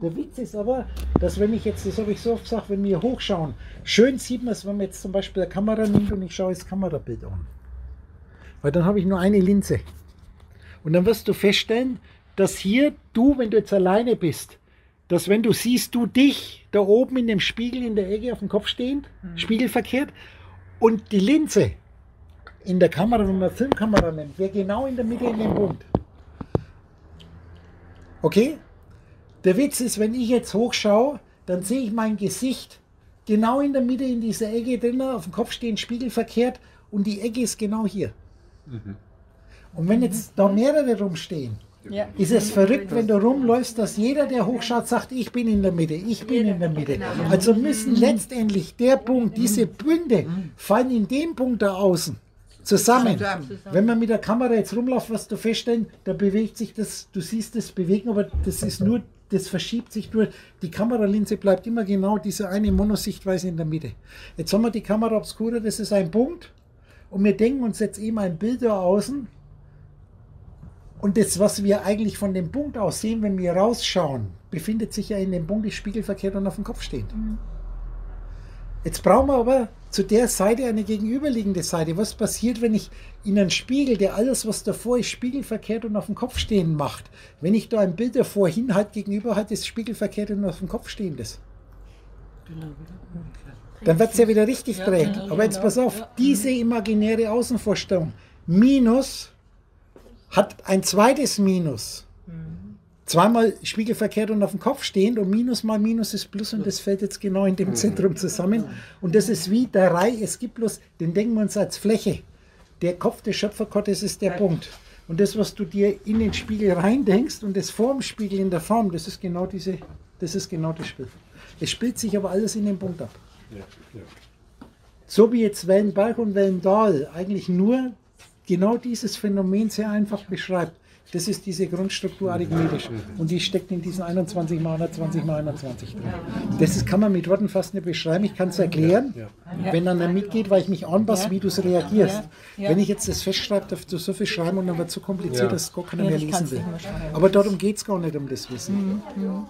Der Witz ist aber, dass wenn ich jetzt, das habe ich so oft gesagt, wenn wir hochschauen, schön sieht man es, wenn man jetzt zum Beispiel eine Kamera nimmt und ich schaue das Kamerabild an. Weil dann habe ich nur eine Linse. Und dann wirst du feststellen, dass hier du, wenn du jetzt alleine bist, dass wenn du siehst, du dich da oben in dem Spiegel in der Ecke auf dem Kopf stehend, mhm. spiegelverkehrt, und die Linse in der Kamera, wenn man Filmkamera nimmt, wäre genau in der Mitte in dem Punkt. Okay? Der Witz ist, wenn ich jetzt hochschaue, dann sehe ich mein Gesicht genau in der Mitte in dieser Ecke drin, auf dem Kopf stehen, spiegelverkehrt und die Ecke ist genau hier. Mhm. Und wenn jetzt da mehrere rumstehen, ja. ist es verrückt, wenn du rumläufst, dass jeder, der hochschaut, sagt, ich bin in der Mitte, ich bin in der Mitte. Genau. Also müssen letztendlich der Punkt, diese Bünde fallen in dem Punkt da außen zusammen. Wenn man mit der Kamera jetzt rumläuft, wirst du feststellen, da bewegt sich das, du siehst das bewegen, aber das ist nur, das verschiebt sich nur. Die Kameralinse bleibt immer genau diese eine Monosichtweise in der Mitte. Jetzt haben wir die Kamera obscura, das ist ein Punkt. Und wir denken uns jetzt eben ein Bild da außen. Und das, was wir eigentlich von dem Punkt aus sehen, wenn wir rausschauen, befindet sich ja in dem Punkt, die spiegelverkehrt und auf dem Kopf steht. Mhm. Jetzt brauchen wir aber zu der Seite eine gegenüberliegende Seite. Was passiert, wenn ich in einen Spiegel, der alles, was davor ist, spiegelverkehrt und auf dem Kopf stehen macht? Wenn ich da ein Bild davor hinhalte, gegenüber hat es spiegelverkehrt und auf dem Kopf stehendes. Dann wird es ja wieder richtig ja, dreht. Aber jetzt pass auf, diese imaginäre Außenvorstellung, Minus, hat ein zweites Minus zweimal spiegelverkehrt und auf dem Kopf stehend und Minus mal Minus ist Plus und das fällt jetzt genau in dem Zentrum zusammen. Und das ist wie der Reihe, es gibt bloß, den denken wir uns als Fläche. Der Kopf des Schöpfergottes ist der Punkt. Und das, was du dir in den Spiegel reindenkst und das Formspiegel in der Form, das ist genau diese, das ist genau das Spiel. Es spielt sich aber alles in den Punkt ab. So wie jetzt Wellenberg und Wellendal eigentlich nur genau dieses Phänomen sehr einfach beschreibt. Das ist diese Grundstruktur arithmetisch. Und die steckt in diesen 21 mal 120 mal 21 drin. Das ist, kann man mit Worten fast nicht beschreiben. Ich kann es erklären, wenn dann da mitgeht, weil ich mich anpasse, wie du es reagierst. Wenn ich jetzt das festschreibe, darf du so viel schreiben und dann wird es so kompliziert, dass gar keiner mehr lesen will. Aber darum geht es gar nicht um das Wissen. Mhm.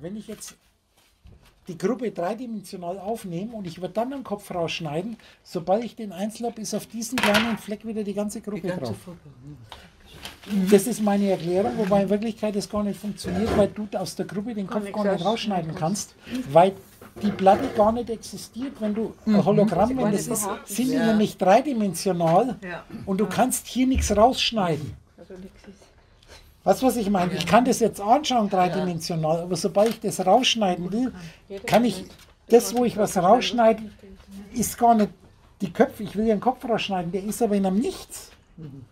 Wenn ich jetzt die Gruppe dreidimensional aufnehmen und ich würde dann den Kopf rausschneiden. Sobald ich den Einzel habe, ist auf diesen kleinen Fleck wieder die ganze Gruppe die ganze drauf. Das ist meine Erklärung, wobei in Wirklichkeit das gar nicht funktioniert, weil du aus der Gruppe den Kopf gar nicht rausschneiden kannst, weil die Platte gar nicht existiert, wenn du ein mhm. Hologramm, wenn das ist, sind die nämlich dreidimensional und du kannst hier nichts rausschneiden. Also Weißt du, was ich meine? Ich kann das jetzt anschauen, dreidimensional, aber sobald ich das rausschneiden will, kann ich das, wo ich was rausschneide, ist gar nicht die Köpfe. Ich will ja einen Kopf rausschneiden, der ist aber in einem Nichts.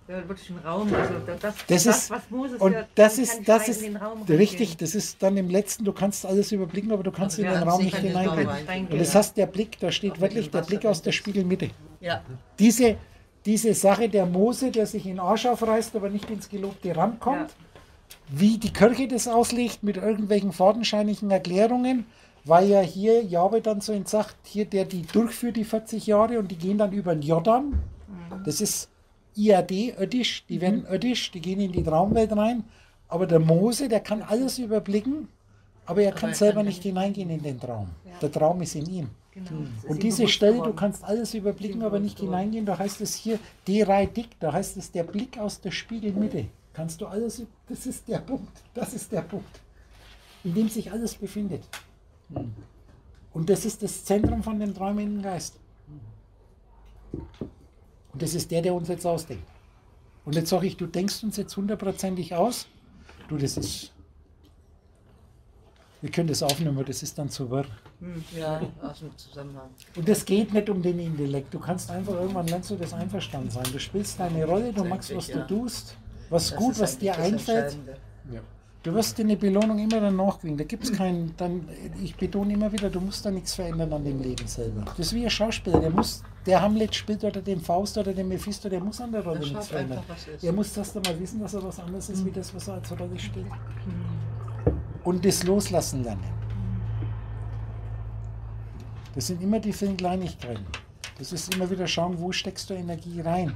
Ja, wirklich ein Raum. Also das, das, das ist, was Moses und das ist, das ist richtig, das ist dann im letzten, du kannst alles überblicken, aber du kannst also in den Raum nicht hineingehen. Und das heißt, der Blick, da steht wirklich der Blick aus der Spiegelmitte. Ja. Diese, diese Sache der Mose, der sich in Arsch aufreißt, aber nicht ins gelobte Rand kommt, ja wie die Kirche das auslegt mit irgendwelchen fadenscheinigen Erklärungen, weil ja hier Jahwe dann so sagt, hier der die durchführt die 40 Jahre und die gehen dann über den Jordan. Mhm. Das ist IAD, Ödisch, die werden mhm. Ödisch, die gehen in die Traumwelt rein. Aber der Mose, der kann alles überblicken, aber er kann selber nicht hineingehen in den Traum. Der Traum ist in ihm. Genau. Und diese Stelle, du kannst alles überblicken, aber nicht hineingehen. Da heißt es hier, Derei Dick, da heißt es der Blick aus der Spiegelmitte kannst du alles, das ist der Punkt, das ist der Punkt, in dem sich alles befindet. Und das ist das Zentrum von dem träumenden Geist. Und das ist der, der uns jetzt ausdenkt. Und jetzt sage ich, du denkst uns jetzt hundertprozentig aus. Du, das ist. Wir können das aufnehmen, aber das ist dann zu wirr. Hm, ja, aus dem Zusammenhang. Und das geht nicht um den Intellekt. Du kannst einfach irgendwann lernst du das einverstanden sein. Du spielst deine Rolle, du machst, was du tust was das gut, was dir einfällt. Ja. Du wirst dir eine Belohnung immer dann nachkriegen. Da gibt es keinen, dann, ich betone immer wieder, du musst da nichts verändern an dem Leben selber. Das ist wie ein Schauspieler, der muss, der Hamlet spielt oder den Faust oder den Mephisto, der muss an der Rolle nichts verändern. Er muss erst einmal wissen, dass er was anderes ist, mhm. wie das, was er als Rolle spielt. Mhm. Und das Loslassen lernen. Das sind immer die vielen Kleinigkeiten. Das ist immer wieder schauen, wo steckst du Energie rein.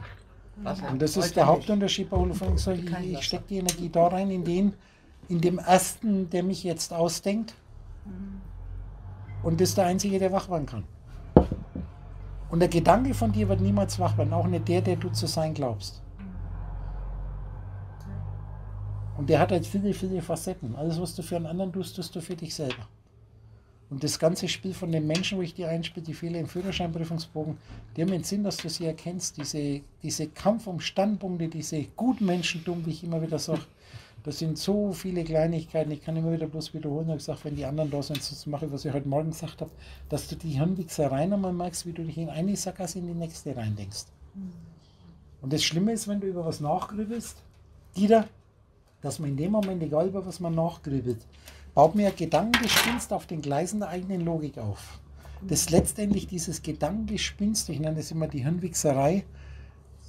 Und das ist der Hauptunterschied bei Holophonic. Ich, ich stecke die Energie da rein, in den, in dem ersten, der mich jetzt ausdenkt. Mhm. Und das ist der Einzige, der wach werden kann. Und der Gedanke von dir wird niemals wach werden, auch nicht der, der du zu sein glaubst. Und der hat halt viele, viele Facetten. Alles, was du für einen anderen tust, tust du für dich selber. Und das ganze Spiel von den Menschen, wo ich die einspiele, die Fehler im Führerscheinprüfungsbogen, die haben den Sinn, dass du sie erkennst. Diese, diese Kampf um Standpunkte, diese Gutmenschentum, wie ich immer wieder sage, das sind so viele Kleinigkeiten. Ich kann immer wieder bloß wiederholen, ich gesagt, wenn die anderen da sind, sonst mache ich, was ich heute Morgen gesagt habe, dass du die Hirnwichsereien einmal merkst, wie du dich in eine Sackgasse in die nächste reindenkst. Mhm. Und das Schlimme ist, wenn du über was nachgrübelst, Dieter, dass man in dem Moment, egal über was man nachgrübelt, baut mir Gedankengespinst auf den Gleisen der eigenen Logik auf. Das letztendlich dieses Gedankengespinst, ich nenne es immer die Hirnwichserei,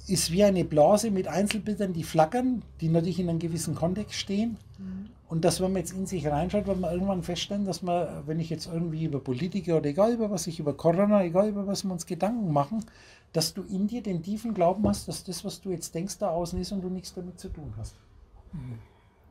ist wie eine Blase mit Einzelbildern, die flackern, die natürlich in einem gewissen Kontext stehen. Mhm. Und dass, wenn man jetzt in sich reinschaut, wird man irgendwann feststellen, dass man, wenn ich jetzt irgendwie über Politiker oder egal über was ich, über Corona, egal über was wir uns Gedanken machen, dass du in dir den tiefen Glauben hast, dass das, was du jetzt denkst, da außen ist und du nichts damit zu tun hast.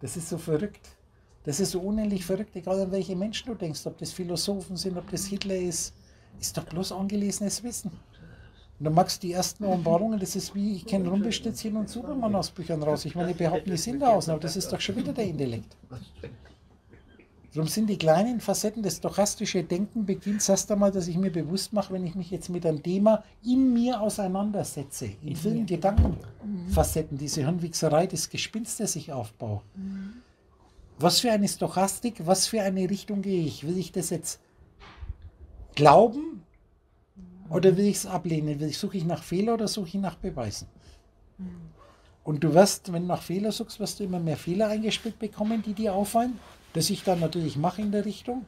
Das ist so verrückt. Das ist so unendlich verrückt, egal an welche Menschen du denkst, ob das Philosophen sind, ob das Hitler ist, ist doch bloß angelesenes Wissen. Und dann magst du die ersten Offenbarungen, das ist wie, ich kenne Rumpelstilzchen und Superman aus Büchern raus. Ich meine, die behaupten, die sind da außen, aber das ist doch schon wieder der Intellekt. Darum sind die kleinen Facetten, das stochastische Denken beginnt erst einmal, dass ich mir bewusst mache, wenn ich mich jetzt mit einem Thema in mir auseinandersetze, in vielen Gedankenfacetten, diese Hirnwichserei, das Gespinst, das ich aufbaue. Was für eine Stochastik, was für eine Richtung gehe ich? Will ich das jetzt glauben oder will ich es ablehnen? Will ich, suche ich nach Fehler oder suche ich nach Beweisen? Mhm. Und du wirst, wenn du nach Fehler suchst, wirst du immer mehr Fehler eingespielt bekommen, die dir auffallen, das ich dann natürlich mache in der Richtung.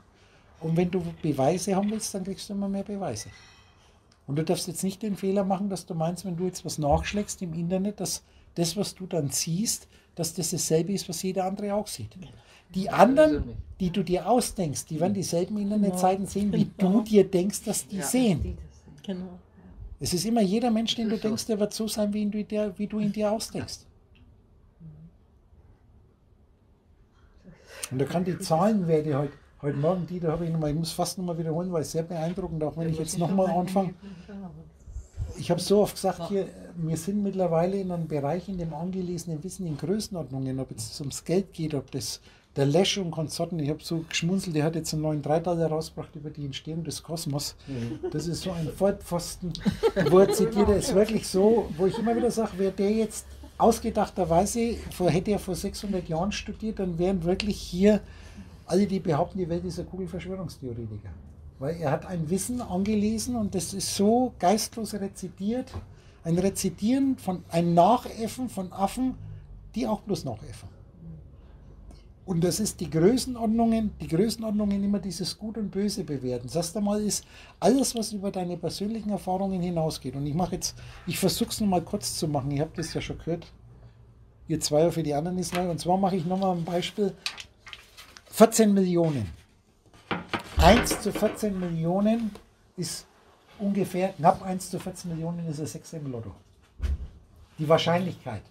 Und wenn du Beweise haben willst, dann kriegst du immer mehr Beweise. Und du darfst jetzt nicht den Fehler machen, dass du meinst, wenn du jetzt was nachschlägst im Internet, dass das, was du dann siehst, dass das dasselbe ist, was jeder andere auch sieht. Die anderen, die du dir ausdenkst, die werden dieselben Internetseiten sehen, wie du dir denkst, dass die sehen. Genau. Es ist immer jeder Mensch, den du denkst, der wird so sein, wie, du, der, wie du ihn dir ausdenkst. Und da kann die Zahlenwerte heute, heute Morgen, die da habe ich nochmal, ich muss fast nochmal wiederholen, weil es sehr beeindruckend, auch wenn ich jetzt nochmal anfange. Ich habe so oft gesagt, hier, wir sind mittlerweile in einem Bereich, in dem angelesenen Wissen in Größenordnungen, ob es ums Geld geht, ob das der Lesch und Konsorten, ich habe so geschmunzelt, der hat jetzt einen neuen Dreiteiler rausgebracht über die Entstehung des Kosmos. Mhm. Das ist so ein Vollpfosten, wo er zitiert, er ist wirklich so, wo ich immer wieder sage, wer der jetzt ausgedachterweise, hätte er vor 600 Jahren studiert, dann wären wirklich hier alle, die behaupten, die Welt ist eine Kugel Verschwörungstheoretiker. Weil er hat ein Wissen angelesen und das ist so geistlos rezitiert, ein Rezitieren von, ein Nachäffen von Affen, die auch bloß nachäffen. Und das ist die Größenordnungen, die Größenordnungen immer dieses Gut und Böse bewerten. Das Mal ist alles, was über deine persönlichen Erfahrungen hinausgeht. Und ich mache jetzt, ich versuche es nochmal kurz zu machen. Ihr habt das ja schon gehört. Ihr zwei für die anderen ist neu. Und zwar mache ich nochmal ein Beispiel. 14 Millionen. 1 zu 14 Millionen ist ungefähr, knapp 1 zu 14 Millionen ist ein 6 im Lotto. Die Wahrscheinlichkeit.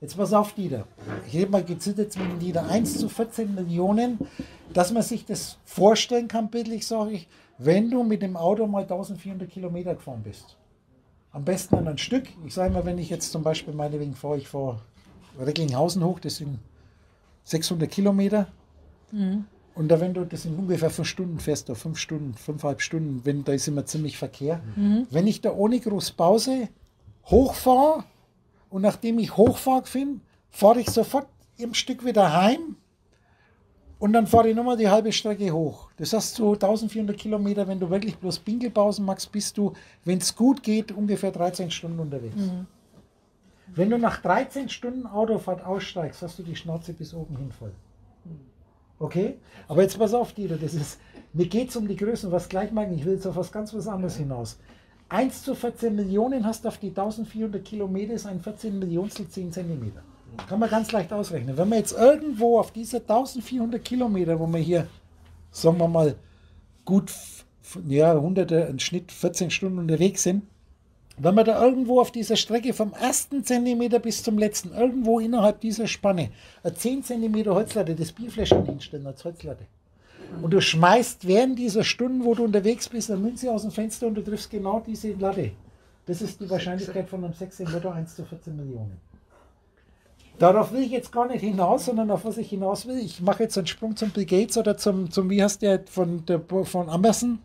Jetzt pass auf, Dieter. Ich habe mal gezittert mit Dieter. 1 zu 14 Millionen, dass man sich das vorstellen kann, bildlich sage ich, wenn du mit dem Auto mal 1400 Kilometer gefahren bist. Am besten an ein Stück. Ich sage mal, wenn ich jetzt zum Beispiel meinetwegen fahre, ich vor Recklinghausen hoch, das sind 600 Kilometer. Mhm. Und da, wenn du das in ungefähr fünf Stunden fährst, oder fünf Stunden, fünfeinhalb Stunden, wenn, da ist immer ziemlich Verkehr. Mhm. Wenn ich da ohne große Pause hochfahre, und nachdem ich hochfahre bin, fahre ich sofort im Stück wieder heim und dann fahre ich nochmal die halbe Strecke hoch. Das heißt, so 1400 Kilometer, wenn du wirklich bloß Pinkelpausen machst, bist du, wenn es gut geht, ungefähr 13 Stunden unterwegs. Mhm. Wenn du nach 13 Stunden Autofahrt aussteigst, hast du die Schnauze bis oben hin voll. Okay? Aber jetzt pass auf, Dieter, das ist, mir geht es um die Größen, was gleich machen, ich will jetzt auf was ganz was anderes hinaus. 1 zu 14 Millionen hast du auf die 1400 Kilometer, ist ein 14 Millionstel 10 Zentimeter. Kann man ganz leicht ausrechnen. Wenn wir jetzt irgendwo auf diese 1400 Kilometer, wo wir hier, sagen wir mal, gut, ja, hunderte, im Schnitt 14 Stunden unterwegs sind, wenn man da irgendwo auf dieser Strecke vom ersten Zentimeter bis zum letzten, irgendwo innerhalb dieser Spanne, eine 10 Zentimeter Holzlatte, das Bierfläschchen hinstellen als Holzlatte. Und du schmeißt während dieser Stunden, wo du unterwegs bist, eine Münze aus dem Fenster und du triffst genau diese Latte. Das ist die Wahrscheinlichkeit von einem 6 im Lotto 1 zu 14 Millionen. Darauf will ich jetzt gar nicht hinaus, sondern auf was ich hinaus will. Ich mache jetzt einen Sprung zum Bill Gates oder zum, zum wie heißt der von, der, von Amazon?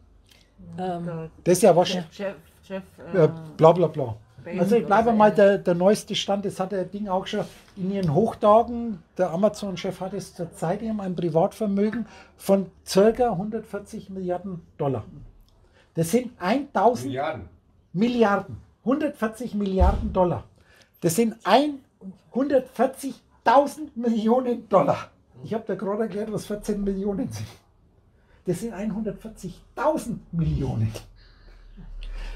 Ähm, das ist ja wahrscheinlich. Chef, Chef, äh, ja, bla bla bla. Also ich bleibe mal der, der neueste Stand, das hat der Ding auch schon in ihren Hochtagen. Der Amazon-Chef hat es zurzeit eben ein Privatvermögen von ca. 140 Milliarden Dollar. Das sind 1000 Milliarden. Milliarden. 140 Milliarden Dollar. Das sind 140.000 Millionen Dollar. Ich habe da gerade erklärt, was 14 Millionen sind. Das sind 140.000 Millionen.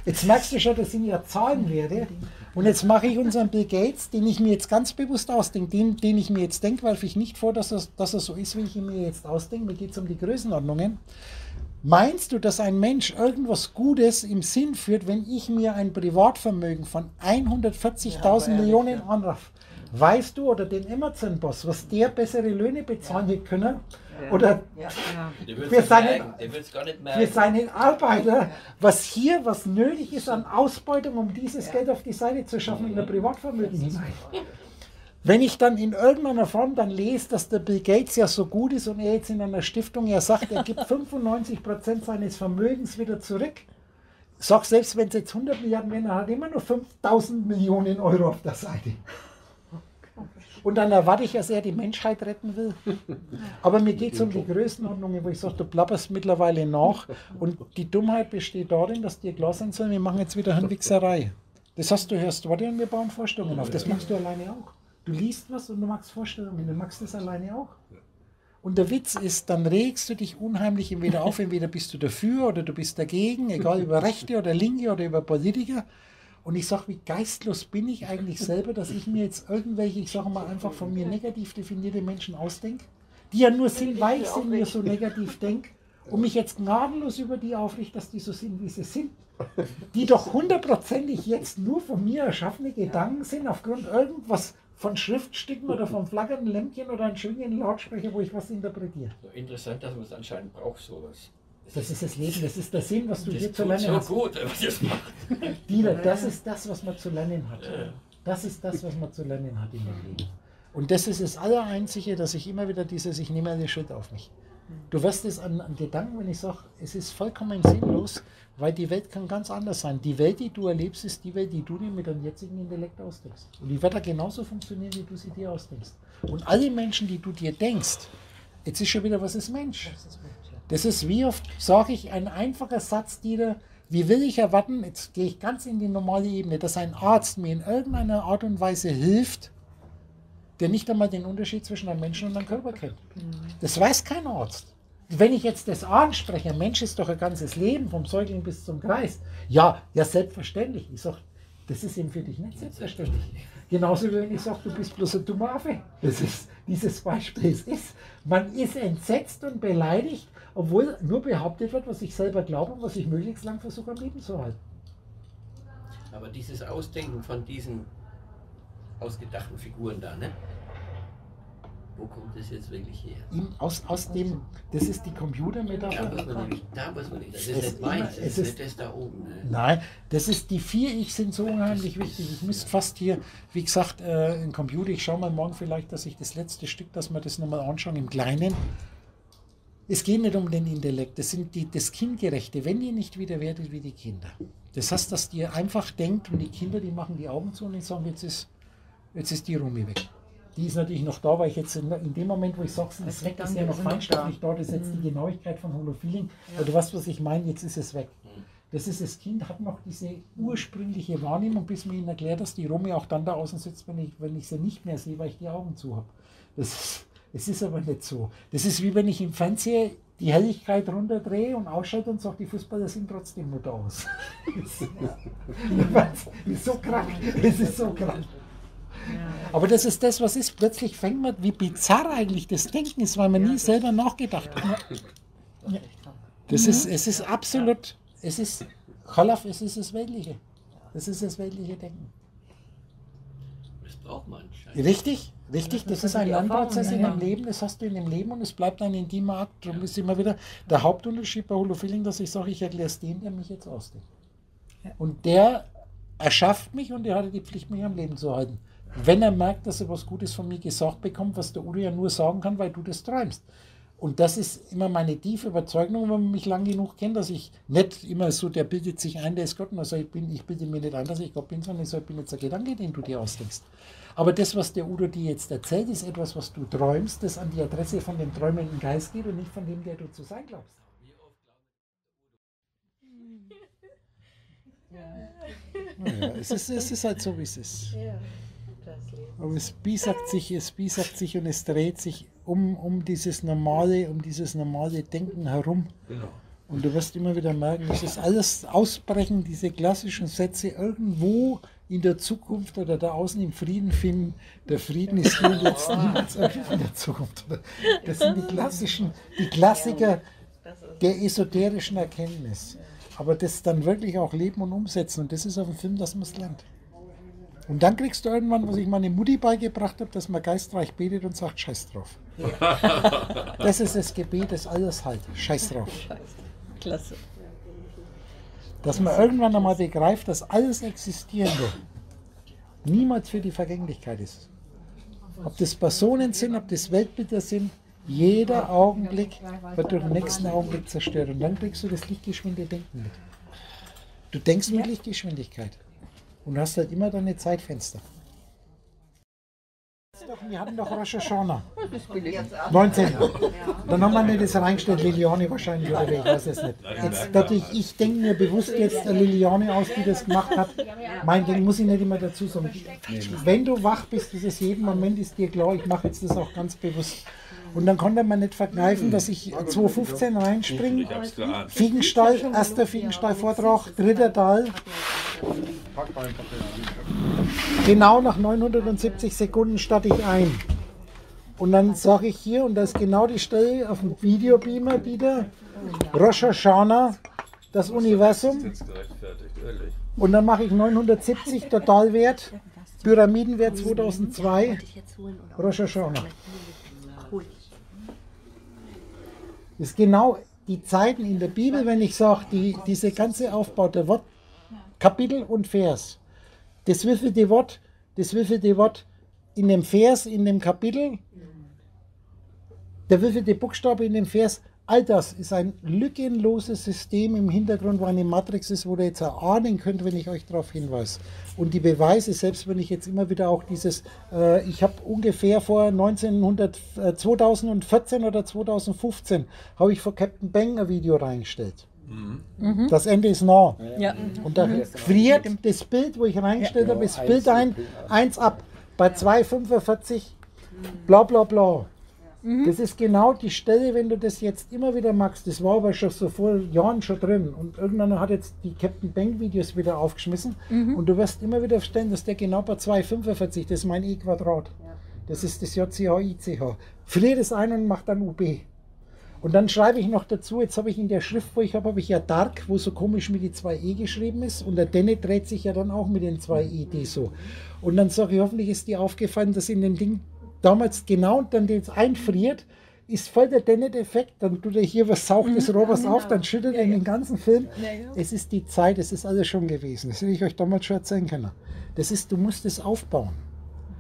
Jetzt merkst du schon, dass ich ja zahlen werde. Und jetzt mache ich unseren Bill Gates, den ich mir jetzt ganz bewusst ausdenke, den, den ich mir jetzt denke, werfe ich nicht vor, dass er, dass er so ist, wie ich ihn mir jetzt ausdenke. Mir geht es um die Größenordnungen. Meinst du, dass ein Mensch irgendwas Gutes im Sinn führt, wenn ich mir ein Privatvermögen von 140.000 ja, Millionen anraff? Weißt du oder den Amazon-Boss, was der bessere Löhne bezahlen ja. können? oder ja, für, seinen, für seinen Arbeiter, was hier, was nötig ist an Ausbeutung, um dieses Geld auf die Seite zu schaffen in der Privatvermögen hinein. Wenn ich dann in irgendeiner Form dann lese, dass der Bill Gates ja so gut ist und er jetzt in einer Stiftung ja sagt, er gibt 95 Prozent seines Vermögens wieder zurück, sag selbst wenn es jetzt 100 Milliarden wären, er hat immer nur 5000 Millionen Euro auf der Seite. Und dann erwarte ich, dass er die Menschheit retten will. Aber mir geht es um die Größenordnungen, wo ich sage, du plapperst mittlerweile nach. Und die Dummheit besteht darin, dass dir klar sein soll, wir machen jetzt wieder Hirnwichserei. Das heißt, du hörst Worte und wir bauen Vorstellungen auf. Das machst du alleine auch. Du liest was und du machst Vorstellungen. Du machst das alleine auch. Und der Witz ist, dann regst du dich unheimlich entweder auf, entweder bist du dafür oder du bist dagegen, egal über Rechte oder Linke oder über Politiker. Und ich sage, wie geistlos bin ich eigentlich selber, dass ich mir jetzt irgendwelche, ich sage mal einfach von mir negativ definierte Menschen ausdenke, die ja nur sind, weil ich sie mir so negativ denke und mich jetzt gnadenlos über die aufrichte, dass die so sind, wie sie sind. Die doch hundertprozentig jetzt nur von mir erschaffene Gedanken sind, aufgrund irgendwas von Schriftstücken oder vom flackernden Lämpchen oder einem schönen Lautsprecher, wo ich was interpretiere. Interessant, dass man es anscheinend braucht, sowas. Das ist das Leben, das ist der Sinn, was du das hier zu lernen so hast. gut, was das macht. Dieter, das ist das, was man zu lernen hat. Das ist das, was man zu lernen hat in dem Leben. Und das ist das Allereinzige, dass ich immer wieder dieses, ich nehme eine Schuld auf mich. Du wirst es an, an Gedanken, wenn ich sage, es ist vollkommen sinnlos, weil die Welt kann ganz anders sein. Die Welt, die du erlebst, ist die Welt, die du dir mit deinem jetzigen Intellekt ausdenkst. Und die wird da genauso funktionieren, wie du sie dir ausdenkst. Und alle Menschen, die du dir denkst, jetzt ist schon wieder, was ist Mensch? Das ist Mensch. Das ist, wie oft sage ich, ein einfacher Satz, Dieter, wie will ich erwarten, jetzt gehe ich ganz in die normale Ebene, dass ein Arzt mir in irgendeiner Art und Weise hilft, der nicht einmal den Unterschied zwischen einem Menschen und einem Körper kennt. Das weiß kein Arzt. Wenn ich jetzt das anspreche, ein Mensch ist doch ein ganzes Leben, vom Säugling bis zum Kreis. Ja, ja, selbstverständlich. Ich sage, das ist eben für dich nicht selbstverständlich. Genauso wie wenn ich sage, du bist bloß ein dummer Affe. Das ist dieses Beispiel. Es ist, man ist entsetzt und beleidigt, obwohl nur behauptet wird, was ich selber glaube und was ich möglichst lang versuche am Leben zu halten. Aber dieses Ausdenken von diesen ausgedachten Figuren da, ne? Wo kommt das jetzt wirklich her? Ihm aus, aus dem, das ist die Computermetapher. Da muss man nämlich, da muss man nicht, das ist nicht meins, das ist nicht das da oben. Ne? Nein, das ist, die vier Ich sind so unheimlich wichtig. Ich müsste fast hier, wie gesagt, äh, ein Computer, ich schaue mal morgen vielleicht, dass ich das letzte Stück, dass wir das nochmal anschauen im Kleinen. Es geht nicht um den Intellekt, das sind die, das Kindgerechte, wenn ihr nicht wieder werdet wie die Kinder. Das heißt, dass ihr einfach denkt und die Kinder, die machen die Augen zu und sagen, jetzt ist, jetzt ist die Rumi weg. Die ist natürlich noch da, weil ich jetzt in, in dem Moment, wo ich sage, es ist weg, ist ja noch feinstofflich da. Das ist jetzt die mhm. Genauigkeit von Holofeeling. Ja. Du weißt, was ich meine, jetzt ist es weg. Mhm. Das ist, das Kind hat noch diese ursprüngliche Wahrnehmung, bis mir ihnen erklärt, dass die Romy auch dann da außen sitzt, wenn ich, wenn ich sie nicht mehr sehe, weil ich die Augen zu habe. Das ist, es ist aber nicht so. Das ist wie wenn ich im Fernsehen die Helligkeit runterdrehe und ausschalte und sage, die Fußballer sehen trotzdem nur da aus. das ist so krank. Es ist so krank. Aber das ist das, was ist. Plötzlich fängt man, wie bizarr eigentlich das Denken ist, weil man nie selber nachgedacht hat. Das ist, es ist absolut, es ist, Cholaf, es ist das Weltliche. Das ist das weltliche Denken. Das braucht man. Richtig, richtig. Das, das ist ein Lernprozess in deinem Leben, das hast du in dem Leben und es bleibt ein intimer Akt. Darum ja. ist immer wieder der Hauptunterschied bei Holofilling, dass ich sage, ich erkläre es dem, der mich jetzt ausdenkt. Und der erschafft mich und der hatte die Pflicht, mich am Leben zu halten. Wenn er merkt, dass er was Gutes von mir gesagt bekommt, was der Udo ja nur sagen kann, weil du das träumst. Und das ist immer meine tiefe Überzeugung, wenn man mich lang genug kennt, dass ich nicht immer so, der bildet sich ein, der ist Gott, und also ich, bin, ich bilde mir nicht ein, dass ich Gott bin, sondern ich bin jetzt ein Gedanke, den du dir ausdenkst. Aber das, was der Udo dir jetzt erzählt, ist etwas, was du träumst, das an die Adresse von dem träumenden Geist geht und nicht von dem, der du zu sein glaubst. Ja, es, ist, es ist halt so, wie es ist. Aber es biesagt sich, es biesagt sich und es dreht sich um, um dieses normale, um dieses normale Denken herum. Genau. Und du wirst immer wieder merken, das ist alles Ausbrechen, diese klassischen Sätze irgendwo in der Zukunft oder da außen im Frieden finden. Der Frieden ist hier und jetzt niemals in der Zukunft. Das sind die klassischen, die Klassiker der esoterischen Erkenntnis. Aber das dann wirklich auch leben und umsetzen. Und das ist auf dem Film, dass man es lernt. Und dann kriegst du irgendwann, was ich meine Mutti beigebracht habe, dass man geistreich betet und sagt, scheiß drauf. Ja. Das ist das Gebet, das alles halt. Scheiß drauf. Klasse. Dass man irgendwann einmal begreift, dass alles Existierende niemals für die Vergänglichkeit ist. Ob das Personen sind, ob das Weltbilder sind, jeder Augenblick wird durch den nächsten Augenblick zerstört. Und dann kriegst du das lichtgeschwinde Denken mit. Du denkst mit Lichtgeschwindigkeit. Und hast halt immer deine Zeitfenster. Wir hatten doch Rosh Hashanah. 19. Dann haben wir nicht das reingestellt, Liliane wahrscheinlich, oder ich weiß es nicht. Jetzt, dadurch, ich denke mir bewusst jetzt Liliane aus, die das gemacht hat. Mein Ding muss ich nicht immer dazu sagen. Wenn du wach bist, ist es jeden Moment, ist dir klar, ich mache jetzt das auch ganz bewusst. Und dann konnte man nicht vergreifen, dass ich 2015 reinspringe. Fiegenstall, erster Fiegenstall-Vortrag, dritter Teil. Genau nach 970 Sekunden starte ich ein. Und dann sage ich hier, und das ist genau die Stelle auf dem Videobeamer wieder, Rosh Hashanah, das Universum. Und dann mache ich 970 Totalwert, Pyramidenwert 2002, Rosh Hashanah ist genau die Zeiten in der Bibel, wenn ich sage, die, diese ganze Aufbau der Wort, Kapitel und Vers. Das wievielte Wort, das wievielte Wort in dem Vers, in dem Kapitel, der wievielte Buchstabe in dem Vers, All das ist ein lückenloses System im Hintergrund, wo eine Matrix ist, wo ihr jetzt erahnen könnt, wenn ich euch darauf hinweise. Und die Beweise, selbst wenn ich jetzt immer wieder auch dieses, äh, ich habe ungefähr vor 1900, äh, 2014 oder 2015, habe ich vor Captain Bang ein Video reingestellt. Mhm. Das Ende ist nah. Ja. Und da mhm. friert das Bild, wo ich reingestellt ja. habe, das Bild ein, eins ab. Bei 2,45 bla bla bla. Mhm. Das ist genau die Stelle, wenn du das jetzt immer wieder machst. Das war aber schon so vor Jahren schon drin. Und irgendwann hat jetzt die Captain Bank Videos wieder aufgeschmissen. Mhm. Und du wirst immer wieder verstehen, dass der genau bei 2,45, das ist mein E Quadrat. Das ist das JCH-ICH. Friere das ein und mach dann UB. Und dann schreibe ich noch dazu, jetzt habe ich in der Schrift, wo ich habe, habe ich ja Dark, wo so komisch mit die 2E geschrieben ist. Und der Denne dreht sich ja dann auch mit den 2E so. Und dann sage ich, hoffentlich ist dir aufgefallen, dass in dem Ding damals genau und dann das einfriert, ist voll der Dennett-Effekt. Dann tut er hier was, saugt des mhm. Rohrs genau. auf, dann schüttelt er ja, den ganzen Film. Es ist die Zeit, es ist alles schon gewesen. Das hätte ich euch damals schon erzählen können. Das ist, du musst es aufbauen.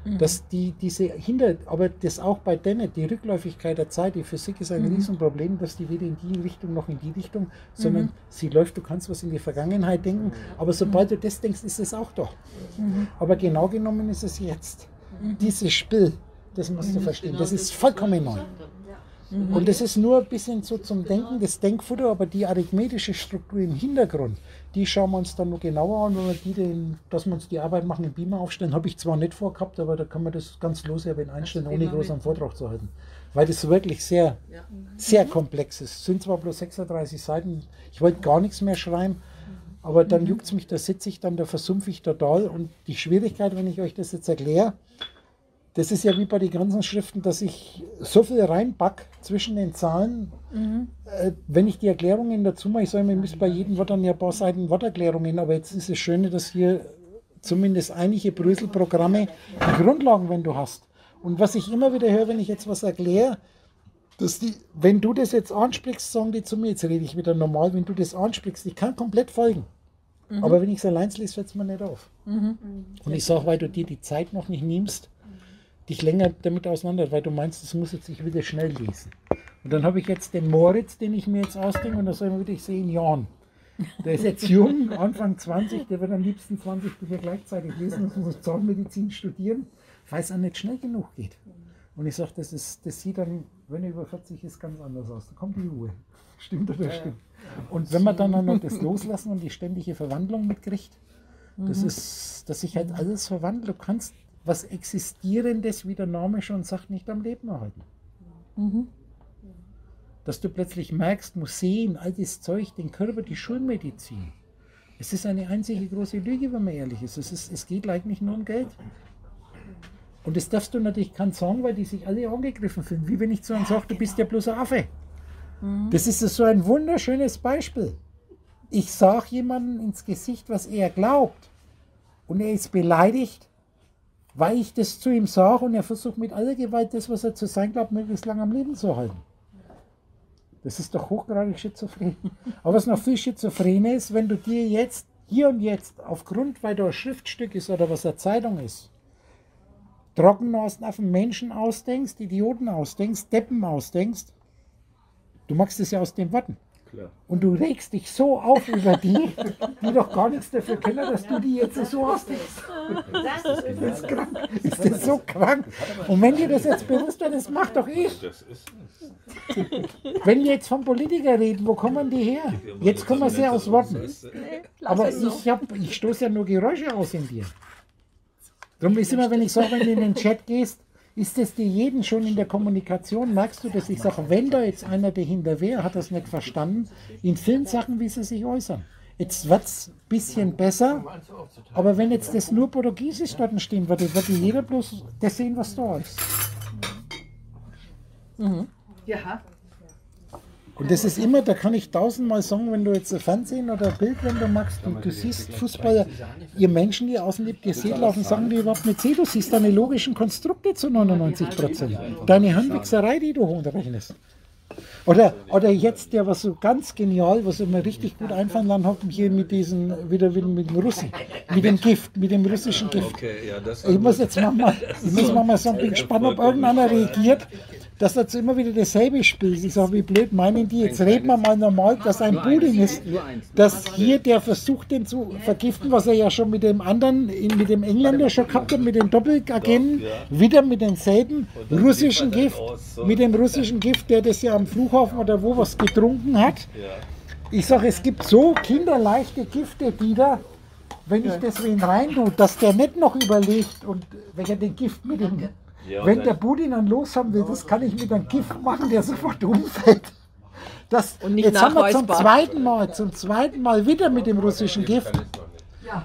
Mhm. Dass die, diese hinter, aber das auch bei Dennett, die Rückläufigkeit der Zeit, die Physik ist ein mhm. Riesenproblem, dass die weder in die Richtung noch in die Richtung, sondern mhm. sie läuft, du kannst was in die Vergangenheit denken, aber sobald du das denkst, ist es auch. Mhm. Aber genau genommen ist es jetzt. Mhm. Dieses Spiel, das musst du verstehen. Das ist vollkommen neu. Und das ist nur ein bisschen so zum Denken, das Denkfutter, aber die arithmetische Struktur im Hintergrund, die schauen wir uns dann noch genauer an, wenn wir die, den, dass wir uns die Arbeit machen, im Beamer aufstellen, habe ich zwar nicht vorgehabt, aber da kann man das ganz loswerden einstellen, ohne groß am Vortrag zu halten. Weil das wirklich sehr, sehr komplex ist. Es sind zwar bloß 36 Seiten, ich wollte gar nichts mehr schreiben, aber dann juckt es mich, da sitze ich dann, da versumpfe ich total. Und die Schwierigkeit, wenn ich euch das jetzt erkläre, das ist ja wie bei den ganzen Schriften, dass ich so viel reinback zwischen den Zahlen. Mhm. Äh, wenn ich die Erklärungen dazu mache, ich sage, mir müsste bei jedem Wort dann ja ein paar Seiten Worterklärungen, aber jetzt ist es Schöne, dass hier zumindest einige Bröselprogramme die Grundlagen, wenn du hast. Und was ich immer wieder höre, wenn ich jetzt was erkläre, dass die, wenn du das jetzt ansprichst, sagen die zu mir, jetzt rede ich wieder normal, wenn du das ansprichst, ich kann komplett folgen. Mhm. Aber wenn ich es allein lese, fällt es mir nicht auf. Mhm. Und ich sage, weil du dir die Zeit noch nicht nimmst, dich länger damit auseinander, weil du meinst, das muss jetzt ich wieder schnell lesen. Und dann habe ich jetzt den Moritz, den ich mir jetzt ausdenke, und da soll man wieder, ich sehe ihn Jan. Der ist jetzt jung, Anfang 20, der wird am liebsten 20 Bücher gleichzeitig lesen und muss Zahnmedizin studieren, weil es auch nicht schnell genug geht. Und ich sage, das, das sieht dann, wenn er über 40 ist, ganz anders aus. Da kommt die Ruhe. Stimmt oder stimmt? Und wenn man dann noch das Loslassen und die ständige Verwandlung mitkriegt, das mhm. ist, dass sich halt alles verwandelt. Du kannst was Existierendes, wie der Name schon sagt, nicht am Leben erhalten. Mhm. Dass du plötzlich merkst, Museen, all das Zeug, den Körper, die Schulmedizin. Es ist eine einzige große Lüge, wenn man ehrlich ist. Es, ist, es geht eigentlich nur um Geld. Und das darfst du natürlich keinen sagen, weil die sich alle angegriffen fühlen. Wie wenn ich zu einem sage, du bist ja bloß ein Affe. Mhm. Das ist so ein wunderschönes Beispiel. Ich sage jemandem ins Gesicht, was er glaubt. Und er ist beleidigt weil ich das zu ihm sage und er versucht mit aller Gewalt das, was er zu sein glaubt, möglichst lange am Leben zu halten. Das ist doch hochgradig schizophren. Aber was noch viel schizophrener ist, wenn du dir jetzt, hier und jetzt, aufgrund, weil du ein Schriftstück ist oder was eine Zeitung ist, Trockennasen Menschen ausdenkst, Idioten ausdenkst, Deppen ausdenkst, du machst es ja aus den Worten. Klar. Und du regst dich so auf über die, die doch gar nichts dafür können, dass du die jetzt so ausdenkst. Das ist, das krank. Ist das so krank? Und wenn dir das jetzt bewusst wird, das macht doch ich. Wenn wir jetzt von Politikern reden, wo kommen die her? Jetzt kommen sie aus Worten. Aber ich, hab, ich stoße ja nur Geräusche aus in dir. Darum ist immer, wenn ich sage, wenn du in den Chat gehst, ist es dir jeden schon in der Kommunikation, merkst du, dass ich sage, wenn da jetzt einer dahinter wäre, hat das nicht verstanden, in vielen Sachen, wie sie sich äußern. Jetzt wird es ein bisschen besser, aber wenn jetzt das nur Portugiesisch dort stehen würde, würde jeder bloß das sehen, was da ist. Mhm. Ja. Und das ist immer, da kann ich tausendmal sagen, wenn du jetzt ein Fernsehen oder ein Bild, wenn du magst, und du siehst Fußballer, ihr Menschen, die außen lebt, ihr seht laufen, sagen die überhaupt nicht sehen, du siehst deine logischen Konstrukte zu 99 Prozent. Deine Handwichserei, die du hochrechnest. Oder, oder jetzt der, was so ganz genial, was immer richtig gut einfallen lassen hat, hier mit diesen, wieder, wieder mit dem Russen, mit dem Gift, mit dem russischen Gift. Ich muss jetzt mal, ich muss mal sagen, bin gespannt, ob irgendeiner reagiert dass das immer wieder dasselbe spielt. Ich sage, wie blöd meinen die? Jetzt reden wir mal normal, dass ein Pudding ist, dass hier der versucht, den zu vergiften, was er ja schon mit dem anderen, mit dem Engländer schon gehabt hat, mit den Doppelagenten, wieder mit demselben russischen Gift, mit dem russischen Gift, der das ja am Flughafen oder wo was getrunken hat. Ich sage, es gibt so kinderleichte Gifte, die da, wenn ich das wen rein tue, dass der nicht noch überlegt und wenn er den Gift mit dem ja, Wenn der Budin dann los haben will, das kann ich mit einem Gift machen, der sofort umfällt. Das, jetzt haben wir zum zweiten Mal, zum zweiten Mal wieder mit dem russischen Gift.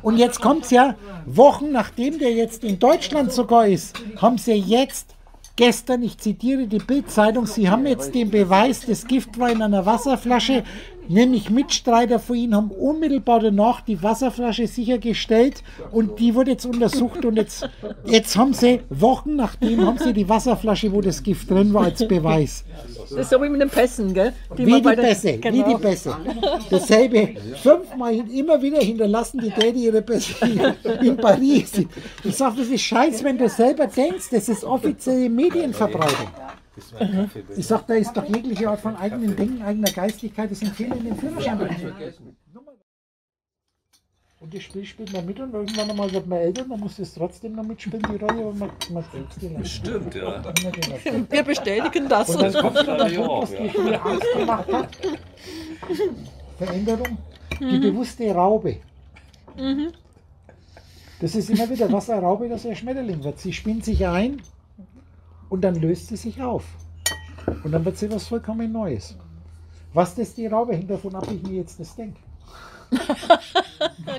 Und jetzt kommt es ja, Wochen nachdem der jetzt in Deutschland sogar ist, haben sie jetzt gestern, ich zitiere die Bildzeitung, sie haben jetzt den Beweis, das Gift war in einer Wasserflasche nämlich Mitstreiter von ihnen haben unmittelbar danach die Wasserflasche sichergestellt und die wurde jetzt untersucht und jetzt, jetzt haben sie, Wochen nachdem, haben sie die Wasserflasche, wo das Gift drin war, als Beweis. Das ist so wie mit den Pässen, gell? Die wie, die Pässe, genau. wie die Pässe. Dasselbe, fünfmal immer wieder hinterlassen die Daddy ihre Pässe in Paris. Ich sage, das ist scheiße, wenn du selber denkst, das ist offizielle Medienverbreitung. Mhm. Ich sag, da ist doch jegliche Art von eigenen Denken, eigener Geistigkeit, das sind viele in den Führerschein. Und das Spiel spielt man mit und irgendwann einmal wird man älter, man muss es trotzdem noch mitspielen, die Rolle, aber man, man die Stimmt, ja. Wir bestätigen das. Und dann kommt dann der Punkt, was dir früher Angst gemacht hat. Veränderung. Die mhm. bewusste Raube. Mhm. Das ist immer wieder, was eine Raube, dass er Schmetterling wird. Sie spinnt sich ein und dann löst sie sich auf. Und dann wird sie was vollkommen Neues. Was das die Raube hängt davon ab, wie ich mir jetzt das denke.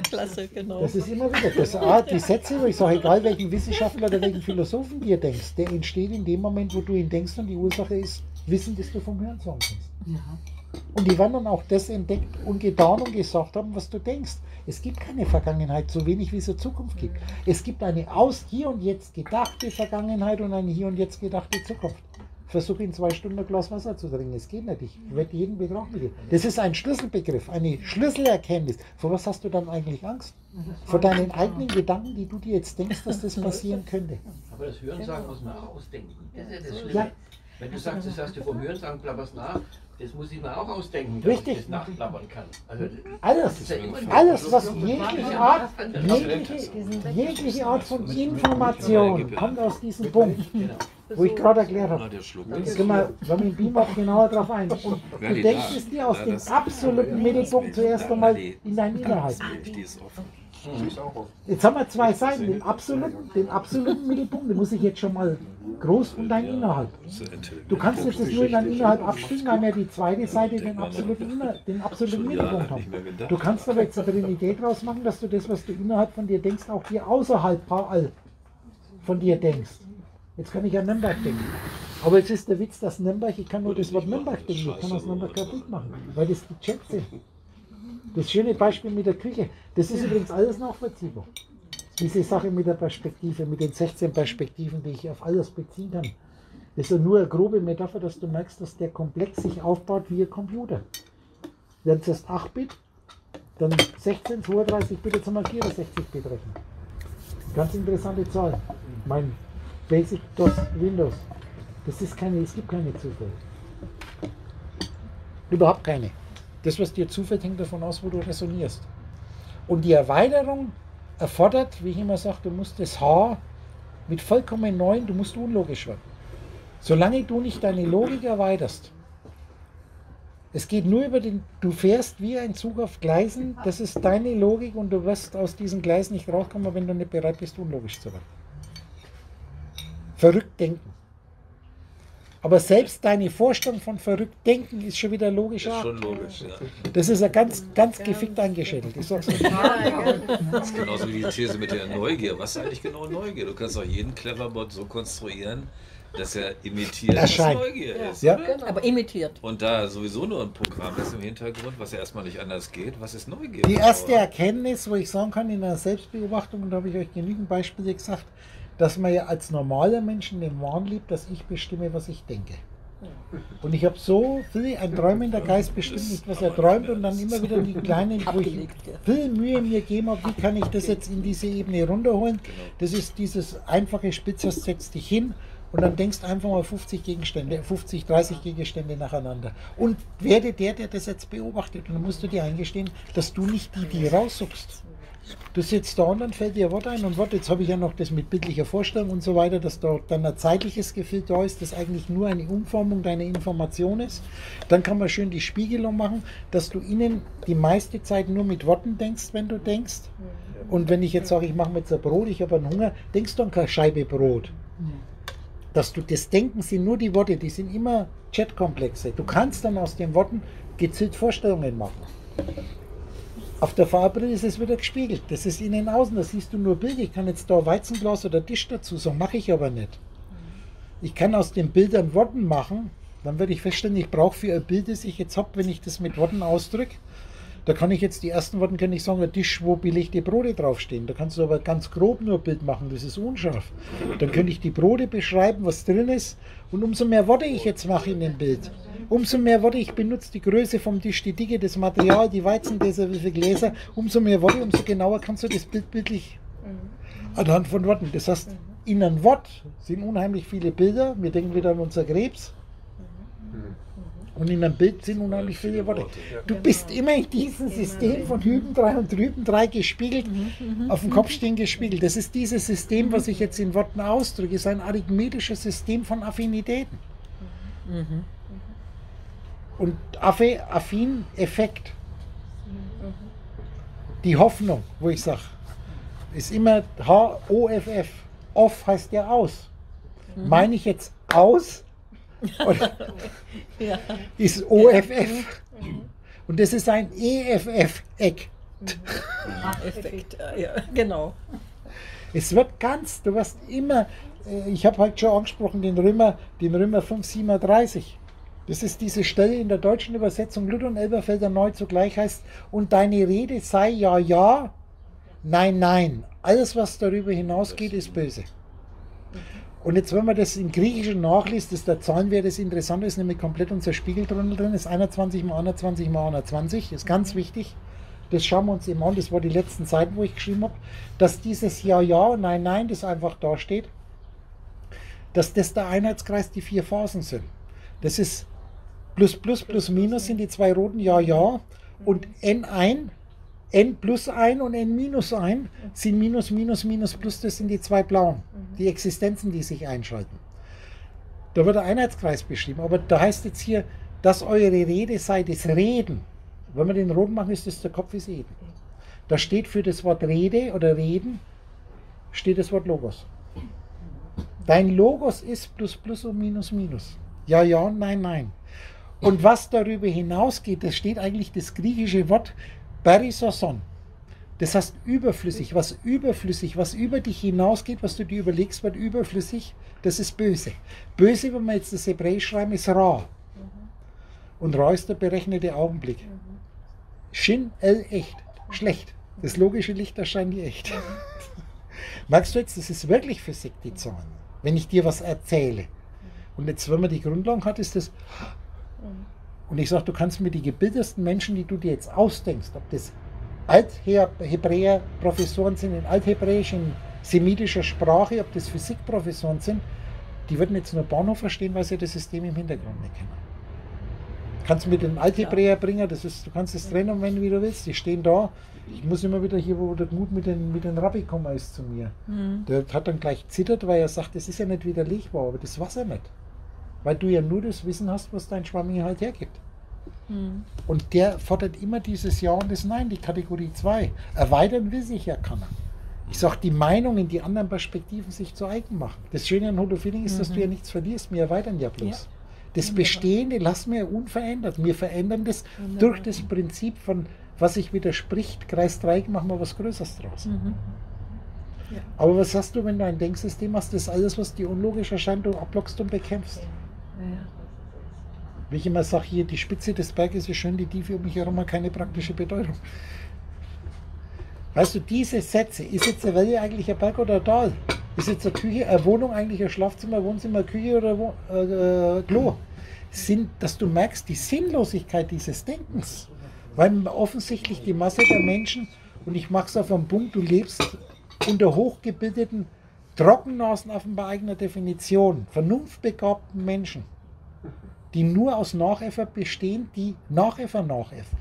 Klasse, genau. Das ist immer wieder. Das, ah, die Sätze, wo ich sage, egal welchen Wissenschaftler oder welchen Philosophen dir denkst, der entsteht in dem Moment, wo du ihn denkst und die Ursache ist Wissen, das du vom Hören sagen kannst. Und die werden dann auch das entdeckt und getan und gesagt haben, was du denkst. Es gibt keine Vergangenheit, so wenig wie es eine Zukunft gibt. Es gibt eine aus hier und jetzt gedachte Vergangenheit und eine hier und jetzt gedachte Zukunft. Versuche in zwei Stunden ein Glas Wasser zu trinken. Es geht nicht. Ich werde jeden Betrag mit dir. Das ist ein Schlüsselbegriff, eine Schlüsselerkenntnis. Vor was hast du dann eigentlich Angst? Vor deinen eigenen Gedanken, die du dir jetzt denkst, dass das passieren könnte. Aber das Hörensagen muss man auch ausdenken. Das ist ja das Schlimme. Ja. Wenn du sagst, das hast du vom Hörensagen, plapperst nach, das muss ich mir auch ausdenken, dass Richtig. ich das nachplappern kann. Also, Alles, ja alles, was jegliche Art, jegliche, jegliche Art von Information kommt aus diesem Punkt, Genau. wo ich gerade erklärt habe. können wir, wenn wir im Beamer genauer drauf ein. Und du denkst es dir aus dem absoluten Mittelpunkt zuerst einmal in dein Innerhalb. Die. Jetzt haben wir zwei Seiten, den absoluten, den absoluten Mittelpunkt, den muss ich jetzt schon mal groß und dein Innerhalb. Du kannst jetzt das nur in dein Innerhalb abspielen, weil wir die zweite Seite den absoluten, Inner, den absoluten Mittelpunkt haben. Du kannst aber jetzt aber eine Idee draus machen, dass du das, was du innerhalb von dir denkst, auch dir außerhalb von dir denkst. Jetzt kann ich an Nürnberg denken. Aber jetzt ist der Witz, dass Nürnberg, ich kann nur das Wort Nürnberg denken, ich kann aus Nürnberg kaputt machen, weil das die Chats sind. Das schöne Beispiel mit der Küche, das ist übrigens alles nachvollziehbar. Diese Sache mit der Perspektive, mit den 16 Perspektiven, die ich auf alles beziehen kann. Das ist ja nur eine grobe Metapher, dass du merkst, dass der Komplex sich aufbaut wie ein Computer. Wir haben zuerst 8-Bit, dann 16, 32 Bit, jetzt haben wir 64 Bit rechnen. Ganz interessante Zahl. Mein Basic DOS Windows. Das ist keine, es gibt keine Zufälle. Überhaupt keine. Das, was dir zufällt, hängt davon aus, wo du resonierst. Und die Erweiterung erfordert, wie ich immer sage, du musst das Haar mit vollkommen neuen, du musst unlogisch werden. Solange du nicht deine Logik erweiterst. Es geht nur über den, du fährst wie ein Zug auf Gleisen, das ist deine Logik und du wirst aus diesen Gleisen nicht rauskommen, wenn du nicht bereit bist, unlogisch zu werden. Verrückt denken. Aber selbst deine Vorstellung von verrückt denken ist schon wieder logisch. Ist schon logisch, ja. Das ist ja ganz, ganz gefickt eingeschädelt. Ich sag's euch. Das ist genauso wie die These mit der Neugier. Was ist eigentlich genau Neugier? Du kannst auch jeden Cleverbot so konstruieren, dass er imitiert, Erscheint. was Neugier ist. Ja. oder? Aber imitiert. Und da sowieso nur ein Programm ist im Hintergrund, was ja erstmal nicht anders geht, was ist Neugier? Die erste Erkenntnis, wo ich sagen kann, in einer Selbstbeobachtung, und da habe ich euch genügend Beispiele gesagt, dass man ja als normaler Mensch in den Wahn liebt, dass ich bestimme, was ich denke. Und ich habe so viel, ein träumender Geist bestimmt nicht, was er träumt und dann immer wieder die kleinen, wo ich viel Mühe mir gegeben habe, wie kann ich das jetzt in diese Ebene runterholen. Das ist dieses einfache Spitzers, setz dich hin und dann denkst einfach mal 50 Gegenstände, 50, 30 Gegenstände nacheinander. Und werde der, der das jetzt beobachtet. Und dann musst du dir eingestehen, dass du nicht die, die raussuchst. Du sitzt da und dann fällt dir ein Wort ein und Wort, jetzt habe ich ja noch das mit bildlicher Vorstellung und so weiter, dass da dann ein zeitliches Gefühl da ist, das eigentlich nur eine Umformung deiner Information ist. Dann kann man schön die Spiegelung machen, dass du innen die meiste Zeit nur mit Worten denkst, wenn du denkst. Und wenn ich jetzt sage, ich mache mir jetzt ein Brot, ich habe einen Hunger, denkst du an keine Scheibe Brot. Dass du das Denken sind nur die Worte, die sind immer Chatkomplexe. Du kannst dann aus den Worten gezielt Vorstellungen machen. Auf der Farbe ist es wieder gespiegelt. Das ist innen außen, da siehst du nur Bild. Ich kann jetzt da Weizenglas oder Tisch dazu sagen, mache ich aber nicht. Ich kann aus den Bildern Worten machen, dann werde ich feststellen, ich brauche für ein Bild, das ich jetzt habe, wenn ich das mit Worten ausdrücke, da kann ich jetzt die ersten Worte kann ich sagen, ein Tisch, wo belegte Brote draufstehen. Da kannst du aber ganz grob nur ein Bild machen, das ist unscharf. Dann könnte ich die Brote beschreiben, was drin ist. Und umso mehr Worte ich jetzt mache in dem Bild, umso mehr Worte ich benutze, die Größe vom Tisch, die Dicke, das Material, die Weizengläser, wie viele Gläser, umso mehr Worte, umso genauer kannst du das Bild bildlich anhand von Worten. Das heißt, in einem Wort sind unheimlich viele Bilder. Wir denken wieder an unser Krebs. Und in einem Bild sind unheimlich viele Worte. Du bist immer in diesem System von hüben drei und drüben drei gespiegelt, auf dem Kopf stehen gespiegelt. Das ist dieses System, was ich jetzt in Worten ausdrücke, ist ein arithmetisches System von Affinitäten. Und Affe, Affin, Effekt. Die Hoffnung, wo ich sage, ist immer H-O-F-F. Off heißt ja aus. Meine ich jetzt aus? Oder Ja. ist OFF. Und das ist ein EFF-Eck. Effekt, ja, ja, genau. Es wird ganz, du wirst immer, äh, ich habe heute schon angesprochen, den Römer, den Römer 537. Das ist diese Stelle in der deutschen Übersetzung Luther und Elberfelder neu zugleich heißt, und deine Rede sei ja, ja, nein, nein. Alles, was darüber hinausgeht, ist böse. Und jetzt, wenn man das im Griechischen nachliest, ist der Zahlenwert das Interessante, ist nämlich komplett unser Spiegel drin, ist 21 mal 21 mal 120, ist ganz wichtig. Das schauen wir uns eben an, das war die letzten Seiten, wo ich geschrieben habe, dass dieses Ja, Ja, Nein, Nein, das einfach da steht, dass das der Einheitskreis die vier Phasen sind. Das ist Plus, Plus, Plus, Minus sind die zwei roten Ja, Ja und N1 n plus 1 und n minus 1 sind minus, minus, minus, plus, das sind die zwei blauen, die Existenzen, die sich einschalten. Da wird der Einheitskreis beschrieben, aber da heißt jetzt hier, dass eure Rede sei das Reden. Wenn wir den rot machen, ist das der Kopf ist Eden. Da steht für das Wort Rede oder Reden, steht das Wort Logos. Dein Logos ist plus, plus und minus, minus. Ja, ja nein, nein. Und was darüber hinausgeht, das steht eigentlich das griechische Wort Barisoson. Das heißt überflüssig, was überflüssig, was über dich hinausgeht, was du dir überlegst, wird überflüssig, das ist böse. Böse, wenn wir jetzt das Hebräisch schreiben, ist Ra. Und Ra ist der berechnete Augenblick. Shin, El, echt. Schlecht. Das logische Licht erscheint dir echt. Merkst du jetzt, das ist wirklich Physik, die Zahlen. Wenn ich dir was erzähle. Und jetzt, wenn man die Grundlagen hat, ist das und ich sage, du kannst mir die gebildetsten Menschen, die du dir jetzt ausdenkst, ob das Althebräer Professoren sind in Althebräisch, in semitischer Sprache, ob das Physikprofessoren sind, die würden jetzt nur Bahnhof verstehen, weil sie das System im Hintergrund nicht kennen. Kannst du mit den Althebräer bringen, das ist, du kannst es trennen, wenn du wie du willst. Die stehen da. Ich muss immer wieder hier, wo der Mut mit den, mit den Rabbi kommen ist zu mir. Mhm. Der hat dann gleich zittert, weil er sagt, das ist ja nicht widerlegbar, aber das Wasser nicht. Weil du ja nur das Wissen hast, was dein Schwamming hergibt. Mhm. Und der fordert immer dieses Ja und das Nein, die Kategorie 2. Erweitern will sich ja keiner. Ich sage, die Meinungen, die anderen Perspektiven sich zu eigen machen. Das Schöne an Holofeeling ist, mhm. dass du ja nichts verlierst. Wir erweitern ja bloß. Ja. Das Bestehende lassen wir unverändert. Wir verändern das Wunderbar. durch das Prinzip von, was sich widerspricht, Kreis 3, machen wir was Größeres draus. Mhm. Ja. Aber was hast du, wenn du ein Denksystem hast, das alles, was dir unlogisch erscheint, du abblockst und bekämpfst? Wie ich immer sage, hier die Spitze des Berges ist schön, die Tiefe um mich herum hat keine praktische Bedeutung. Weißt du, diese Sätze, ist jetzt eine Welle eigentlich ein Berg oder ein Tal? Ist jetzt eine Küche, eine Wohnung eigentlich ein Schlafzimmer, Wohnzimmer, Küche oder Wo äh, äh, Klo? Sind, dass du merkst, die Sinnlosigkeit dieses Denkens. Weil offensichtlich die Masse der Menschen, und ich mache es auf einen Punkt, du lebst unter hochgebildeten, Trockennasen bei eigener Definition, vernunftbegabten Menschen die nur aus Nachäffer bestehen, die Nachäffer nachäffen.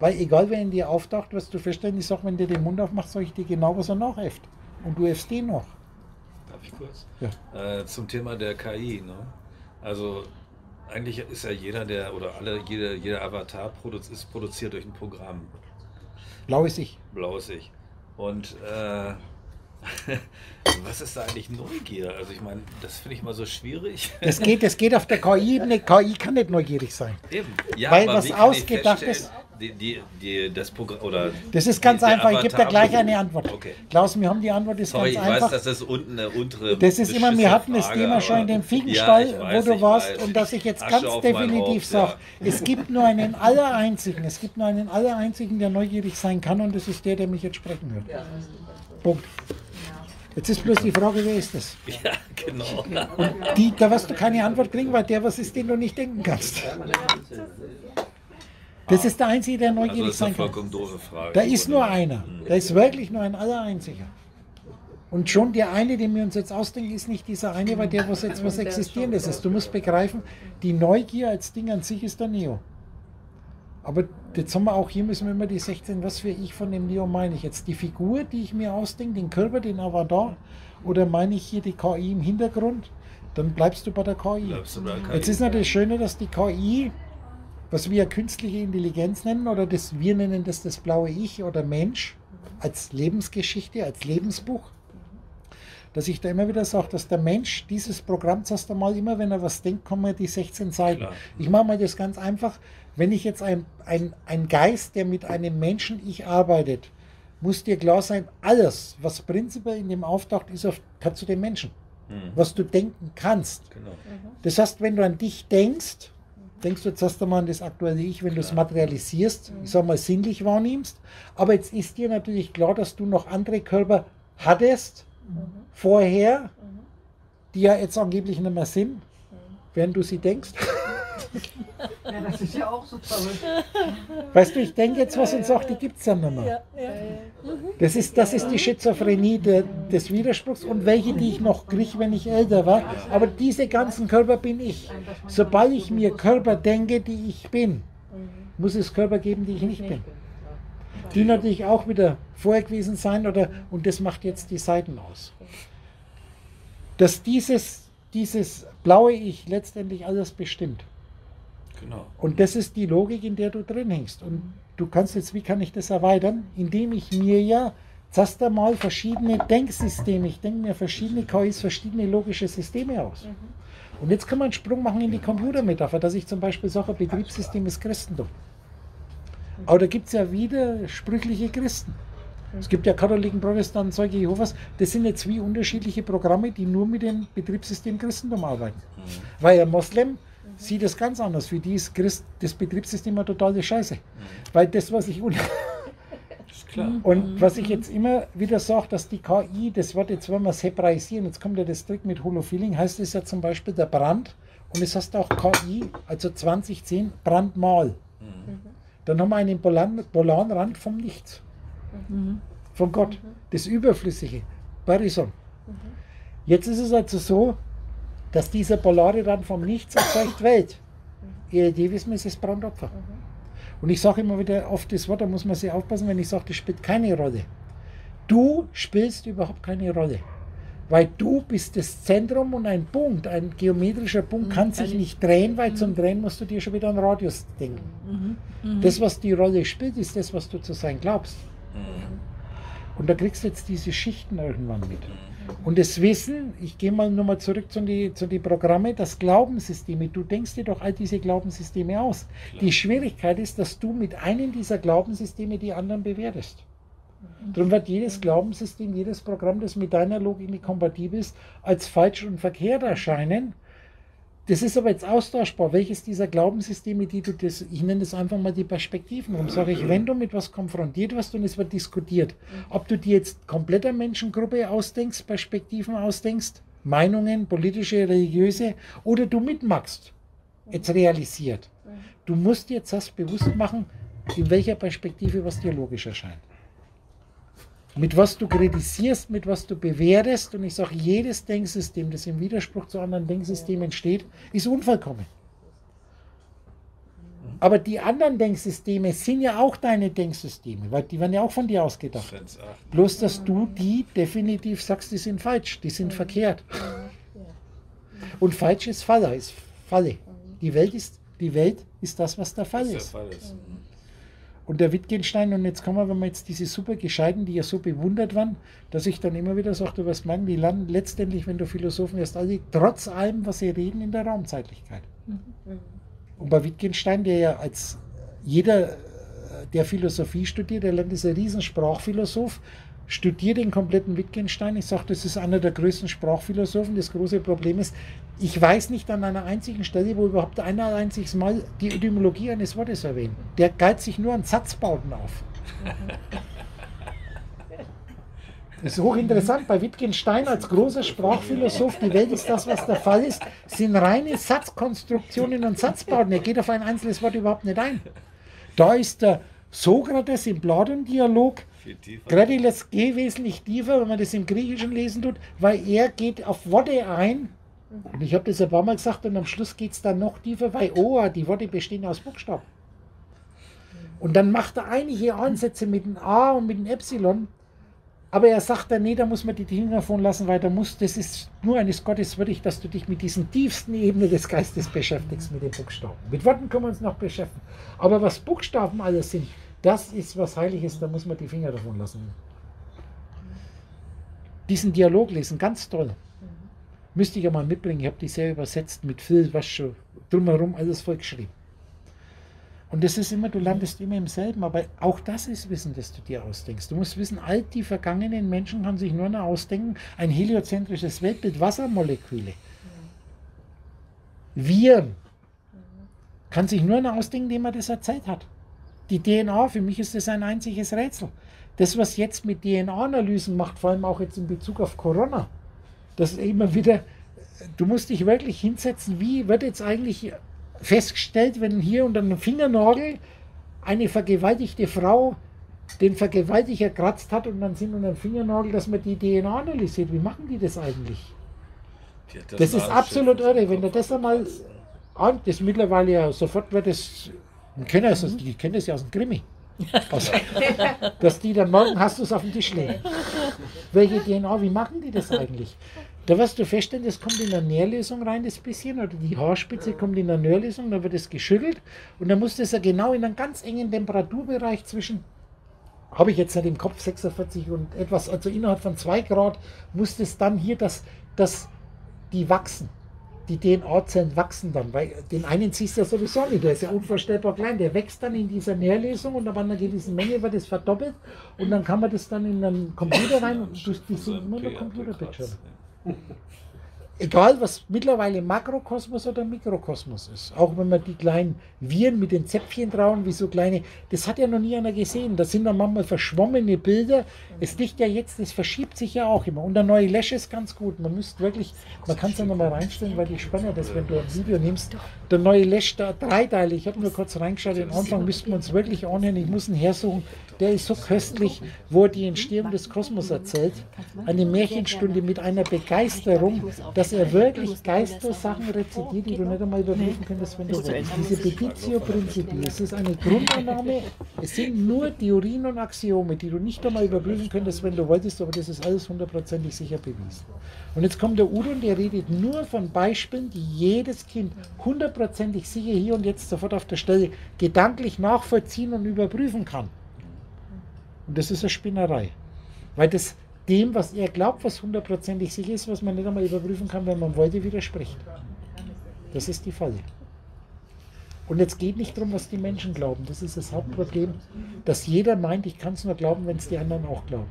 Weil egal wer in dir auftaucht, wirst du feststellen, ich sage, wenn der den Mund aufmacht, sage ich dir genau, was er nachäfft. Und du äffst den noch. Darf ich kurz? Ja. Äh, zum Thema der KI. Ne? Also eigentlich ist ja jeder, der oder alle, jeder, jeder Avatar produz ist produziert durch ein Programm. Blaues Ich. Blaues Ich. Und äh, Was ist da eigentlich Neugier? Also ich meine, das finde ich mal so schwierig. Das geht, das geht auf der KI-Ebene. KI kann nicht neugierig sein. Eben. Ja, Weil was ausgedacht ist. Die, die, die, das Programm oder Das ist ganz einfach. Ich gebe dir gleich eine Antwort. Okay. Klaus, wir haben die Antwort ist Sorry, ganz ich einfach. weiß, dass das unten eine untere. Das ist immer, wir hatten das Thema schon in dem Fiegenstall, ja, weiß, wo du warst, weiß. und dass ich jetzt Asche ganz definitiv sage, ja. es gibt nur einen allereinzigen, es gibt nur einen allereinzigen, der neugierig sein kann, und das ist der, der mich jetzt sprechen hört. Ja. Punkt. Jetzt ist bloß die Frage, wer ist das? Ja, genau. Und die, da wirst du keine Antwort kriegen, weil der was ist, den du nicht denken kannst. Das ist der Einzige, der neugierig also sein kann. Doofe Frage. Da ist nur einer. Da ist wirklich nur ein Allereinziger. Und schon der eine, den wir uns jetzt ausdenken, ist nicht dieser eine, weil der was jetzt was Existierendes ist. Du musst begreifen, die Neugier als Ding an sich ist der Neo. Aber jetzt haben wir auch hier müssen wir immer die 16, was für ich von dem Neo meine ich jetzt? Die Figur, die ich mir ausdenke, den Körper, den Avatar, oder meine ich hier die KI im Hintergrund? Dann bleibst du bei der KI. Bei KI. Jetzt ist natürlich das Schöne, dass die KI, was wir künstliche Intelligenz nennen, oder das, wir nennen das das blaue Ich oder Mensch, als Lebensgeschichte, als Lebensbuch, dass ich da immer wieder sage, dass der Mensch dieses Programm zuerst einmal immer, wenn er was denkt, kommen die 16 Seiten. Klar. Ich mache mal das ganz einfach. Wenn ich jetzt ein, ein, ein Geist, der mit einem Menschen ich arbeitet, muss dir klar sein, alles, was prinzipiell in dem auftaucht, ist auf, zu dem Menschen. Mhm. Was du denken kannst. Genau. Mhm. Das heißt, wenn du an dich denkst, denkst du jetzt erst einmal an das aktuelle Ich, wenn du es materialisierst, ich sag mal sinnlich wahrnimmst. Aber jetzt ist dir natürlich klar, dass du noch andere Körper hattest mhm. vorher, mhm. die ja jetzt angeblich nicht mehr sind, mhm. während du sie denkst. Ja, das ist ja auch so verrückt. Weißt du, ich denke jetzt was und sage, die gibt es ja nicht mehr. Das ist, das ist die Schizophrenie de, des Widerspruchs und welche, die ich noch kriege, wenn ich älter war. Aber diese ganzen Körper bin ich. Sobald ich mir Körper denke, die ich bin, muss es Körper geben, die ich nicht bin. Die natürlich auch wieder vorher gewesen sein oder, und das macht jetzt die Seiten aus. Dass dieses, dieses blaue Ich letztendlich alles bestimmt. Genau. Und das ist die Logik, in der du drin hängst. Und du kannst jetzt, wie kann ich das erweitern? Indem ich mir ja zuerst einmal verschiedene Denksysteme, ich denke mir verschiedene KIs, verschiedene logische Systeme aus. Mhm. Und jetzt kann man einen Sprung machen in die Computermetapher, dass ich zum Beispiel sage, Betriebssystem ist Christentum. Aber da gibt es ja widersprüchliche Christen. Es gibt ja Katholiken, Protestanten, Zeuge Jehovas. Das sind jetzt wie unterschiedliche Programme, die nur mit dem Betriebssystem Christentum arbeiten. Mhm. Weil ein Moslem sieht das ganz anders. Für die ist Christ, das Betriebssystem eine totale Scheiße. Mhm. Weil das, was ich. Und was ich jetzt immer wieder sage, dass die KI, das Wort jetzt, wenn wir es hebraisieren, jetzt kommt ja das Trick mit Holofeeling, heißt es ja zum Beispiel der Brand und es heißt auch KI, also 2010, Brandmal. Mhm. Dann haben wir einen polaren Rand vom Nichts. Mhm. Von Gott. Mhm. Das Überflüssige. Barison. Mhm. Jetzt ist es also so, dass dieser polare Rand vom Nichts erzeugt Welt. Ihr Devism ist das Brandopfer. Und ich sage immer wieder oft das Wort, da muss man sehr aufpassen, wenn ich sage, das spielt keine Rolle. Du spielst überhaupt keine Rolle. Weil du bist das Zentrum und ein Punkt, ein geometrischer Punkt mhm, kann sich nicht drehen, weil mhm. zum Drehen musst du dir schon wieder einen Radius denken. Mhm. Mhm. Das, was die Rolle spielt, ist das, was du zu sein glaubst. Mhm. Und da kriegst du jetzt diese Schichten irgendwann mit. Und das Wissen, ich gehe mal nochmal zurück zu den zu die Programme, das Glaubenssysteme, du denkst dir doch all diese Glaubenssysteme aus. Klar. Die Schwierigkeit ist, dass du mit einem dieser Glaubenssysteme die anderen bewertest. Darum wird jedes Glaubenssystem, jedes Programm, das mit deiner Logik nicht kompatibel ist, als falsch und verkehrt erscheinen das ist aber jetzt austauschbar. Welches dieser Glaubenssysteme, die du das, ich nenne das einfach mal die Perspektiven. Darum sage ich, wenn du mit was konfrontiert wirst und es wird diskutiert, ob du dir jetzt kompletter Menschengruppe ausdenkst, Perspektiven ausdenkst, Meinungen, politische, religiöse, oder du mitmachst, jetzt realisiert. Du musst dir jetzt das bewusst machen, in welcher Perspektive was dir logisch erscheint mit was du kritisierst, mit was du bewertest. Und ich sage, jedes Denksystem, das im Widerspruch zu anderen Denksystemen steht, ist unvollkommen. Aber die anderen Denksysteme sind ja auch deine Denksysteme, weil die werden ja auch von dir ausgedacht. Bloß, dass du die definitiv sagst, die sind falsch, die sind verkehrt. Und falsch ist Falle, ist Falle. Die Welt ist, die Welt ist das, was der Fall ist. Der Fall ist. Und der Wittgenstein, und jetzt kommen wir, wenn wir jetzt diese super Gescheiten, die ja so bewundert waren, dass ich dann immer wieder sage, du wirst meinen, die landen letztendlich, wenn du Philosophen wirst, alle trotz allem, was sie reden, in der Raumzeitlichkeit. Mhm. Und bei Wittgenstein, der ja als jeder, der Philosophie studiert, der lernt, ist ein Riesensprachphilosoph, studiere den kompletten Wittgenstein. Ich sage, das ist einer der größten Sprachphilosophen. Das große Problem ist, ich weiß nicht an einer einzigen Stelle, wo überhaupt ein einziges Mal die Etymologie eines Wortes erwähnt. Der geilt sich nur an Satzbauten auf. Das ist hochinteressant. Bei Wittgenstein als großer Sprachphilosoph, die Welt ist das, was der Fall ist, sind reine Satzkonstruktionen und Satzbauten. Er geht auf ein einzelnes Wort überhaupt nicht ein. Da ist der Sokrates im Platon-Dialog Gradiles G wesentlich tiefer, wenn man das im Griechischen lesen tut, weil er geht auf Worte ein. Und ich habe das ein paar Mal gesagt und am Schluss geht es dann noch tiefer, weil Oa, die Worte bestehen aus Buchstaben. Und dann macht er einige Ansätze mit dem A und mit dem Epsilon, aber er sagt dann, nee, da muss man die Dinge davon lassen, weil da muss, das ist nur eines Gottes würdig, dass du dich mit diesen tiefsten Ebenen des Geistes beschäftigst, mit den Buchstaben. Mit Worten können wir uns noch beschäftigen. Aber was Buchstaben alles sind, das ist was Heiliges, da muss man die Finger davon lassen. diesen Dialog lesen, ganz toll. Müsste ich ja mal mitbringen, ich habe die sehr übersetzt mit Phil, was schon drumherum alles vollgeschrieben. Und das ist immer, du landest immer im selben, aber auch das ist Wissen, das du dir ausdenkst. Du musst wissen, all die vergangenen Menschen kann sich nur noch ausdenken, ein heliozentrisches Weltbild, Wassermoleküle. Viren kann sich nur noch ausdenken, indem er das erzählt hat. Die DNA, für mich ist das ein einziges Rätsel. Das, was jetzt mit DNA-Analysen macht, vor allem auch jetzt in Bezug auf Corona, das ist immer wieder, du musst dich wirklich hinsetzen, wie wird jetzt eigentlich festgestellt, wenn hier unter einem Fingernagel eine vergewaltigte Frau den Vergewaltiger kratzt hat und dann sind unter dem Fingernagel, dass man die DNA analysiert. Wie machen die das eigentlich? Das, das ist absolut irre. Wenn du das einmal an, das mittlerweile ja sofort wird es, kennen das, mhm. die kennen das ja aus dem Krimi. Also, dass die dann morgen hast du es auf dem Tisch legen. Welche DNA, wie machen die das eigentlich? Da wirst du feststellen, das kommt in der Nährlösung rein, das bisschen, oder die Haarspitze kommt in der Nährlösung, dann wird es geschüttelt und dann muss das ja genau in einem ganz engen Temperaturbereich zwischen, habe ich jetzt nicht im Kopf 46 und etwas, also innerhalb von 2 Grad, muss das dann hier, dass das, die wachsen. Die DNA-Zellen wachsen dann, weil den einen siehst du ja sowieso nicht, der ist ja unvorstellbar klein, der wächst dann in dieser Nährlösung und ab einer gewissen Menge wird das verdoppelt und dann kann man das dann in einen Computer rein und durch die sind immer nur Computerbildschirme. Egal, was mittlerweile Makrokosmos oder Mikrokosmos ist. Auch wenn man die kleinen Viren mit den Zäpfchen trauen, wie so kleine, das hat ja noch nie einer gesehen. Das sind dann manchmal verschwommene Bilder. Es liegt ja jetzt, es verschiebt sich ja auch immer. Und der neue Lash ist ganz gut. Man müsste wirklich, man kann es ja nochmal reinstellen, weil die spannend ist, wenn du ein Video nimmst. Der neue Lash, da dreiteilig, ich habe nur kurz reingeschaut, den Anfang müssten wir uns wirklich anhören. Ich muss ihn hersuchen. Der ist so köstlich, wo er die Entstehung des Kosmos erzählt. Eine Märchenstunde mit einer Begeisterung, dass er wirklich Geistersachen rezitiert, die du nicht einmal überprüfen könntest, wenn du willst. Diese Petitio Principi, es ist eine Grundannahme, es sind nur Theorien und Axiome, die du nicht einmal überprüfen könntest, wenn du wolltest, aber das ist alles hundertprozentig sicher bewiesen. Und jetzt kommt der Udo und der redet nur von Beispielen, die jedes Kind hundertprozentig sicher hier und jetzt sofort auf der Stelle gedanklich nachvollziehen und überprüfen kann. Und das ist eine Spinnerei. Weil das dem, was er glaubt, was hundertprozentig sicher ist, was man nicht einmal überprüfen kann, wenn man wollte, widerspricht. Das ist die Falle. Und jetzt geht nicht darum, was die Menschen glauben. Das ist das Hauptproblem, dass jeder meint, ich kann es nur glauben, wenn es die anderen auch glauben.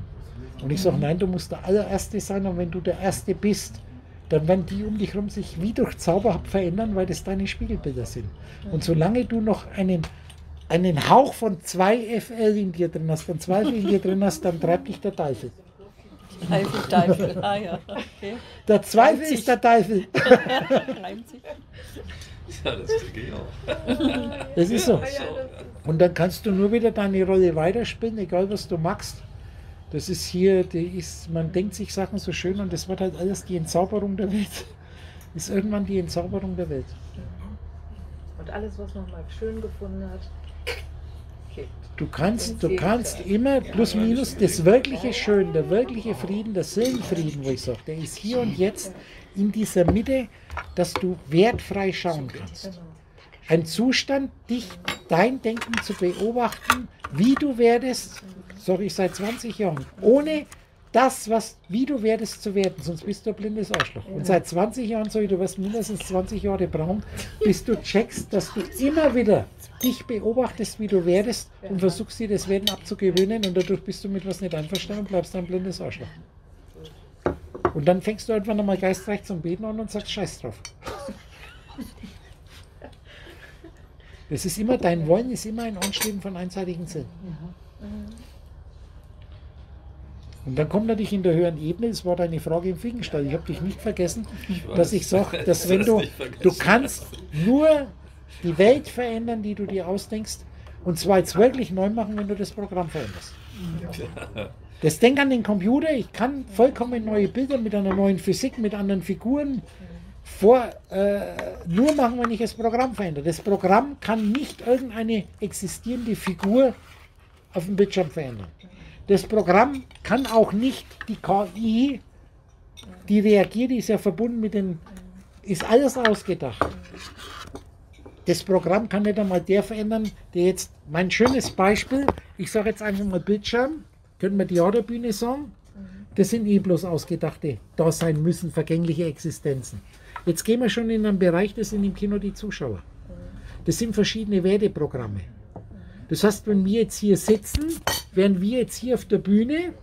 Und ich sage, nein, du musst der allererste sein und wenn du der Erste bist, dann werden die um dich herum sich wie durch Zauberhaft verändern, weil das deine Spiegelbilder sind. Und solange du noch einen einen Hauch von zwei FL in dir drin hast, dann Zweifel in dir drin hast, dann treibt dich der Teufel. Teufel, Teufel, ah ja, okay. Der Zweifel ist der Teufel. Reimt sich. Ja, das kriege ich auch. Das ist so. Und dann kannst du nur wieder deine Rolle weiterspielen, egal was du machst. Das ist hier, die ist, man denkt sich Sachen so schön und das wird halt alles die Entzauberung der Welt. Ist irgendwann die Entzauberung der Welt. Und alles, was man mal schön gefunden hat, Du kannst, du kannst immer plus minus das wirkliche Schön, der wirkliche Frieden, der Seelenfrieden, wo ich sage, der ist hier und jetzt in dieser Mitte, dass du wertfrei schauen kannst. Ein Zustand, dich, dein Denken zu beobachten, wie du werdest, sage ich seit 20 Jahren, ohne das, was, wie du werdest zu werden, sonst bist du ein blindes Arschloch. Und seit 20 Jahren ich, du wirst mindestens 20 Jahre brauchen, bis du checkst, dass du immer wieder dich beobachtest, wie du werdest und versuchst dir das Werden abzugewöhnen und dadurch bist du mit was nicht einverstanden und bleibst ein blindes Arschloch. Und dann fängst du irgendwann nochmal geistreich zum Beten an und sagst Scheiß drauf. Das ist immer, dein Wollen ist immer ein Anstreben von einseitigen Sinn. Und dann kommt natürlich in der höheren Ebene, es war deine Frage im Finkenstall, ich habe dich nicht vergessen, ich dass ich sage, dass wenn du, du kannst nur die Welt verändern, die du dir ausdenkst. Und zwar jetzt wirklich neu machen, wenn du das Programm veränderst. Das Denk an den Computer, ich kann vollkommen neue Bilder mit einer neuen Physik, mit anderen Figuren vor, äh, nur machen, wenn ich das Programm verändere. Das Programm kann nicht irgendeine existierende Figur auf dem Bildschirm verändern. Das Programm kann auch nicht die KI, die reagiert, die ist ja verbunden mit den, ist alles ausgedacht das Programm kann nicht einmal der verändern, der jetzt, mein schönes Beispiel, ich sage jetzt einfach mal Bildschirm, können wir die Theaterbühne sagen, Das sind eh bloß ausgedachte Dasein müssen, vergängliche Existenzen. Jetzt gehen wir schon in einen Bereich, das sind im Kino die Zuschauer. Das sind verschiedene Werteprogramme. Das heißt, wenn wir jetzt hier sitzen, wären wir jetzt hier auf der Bühne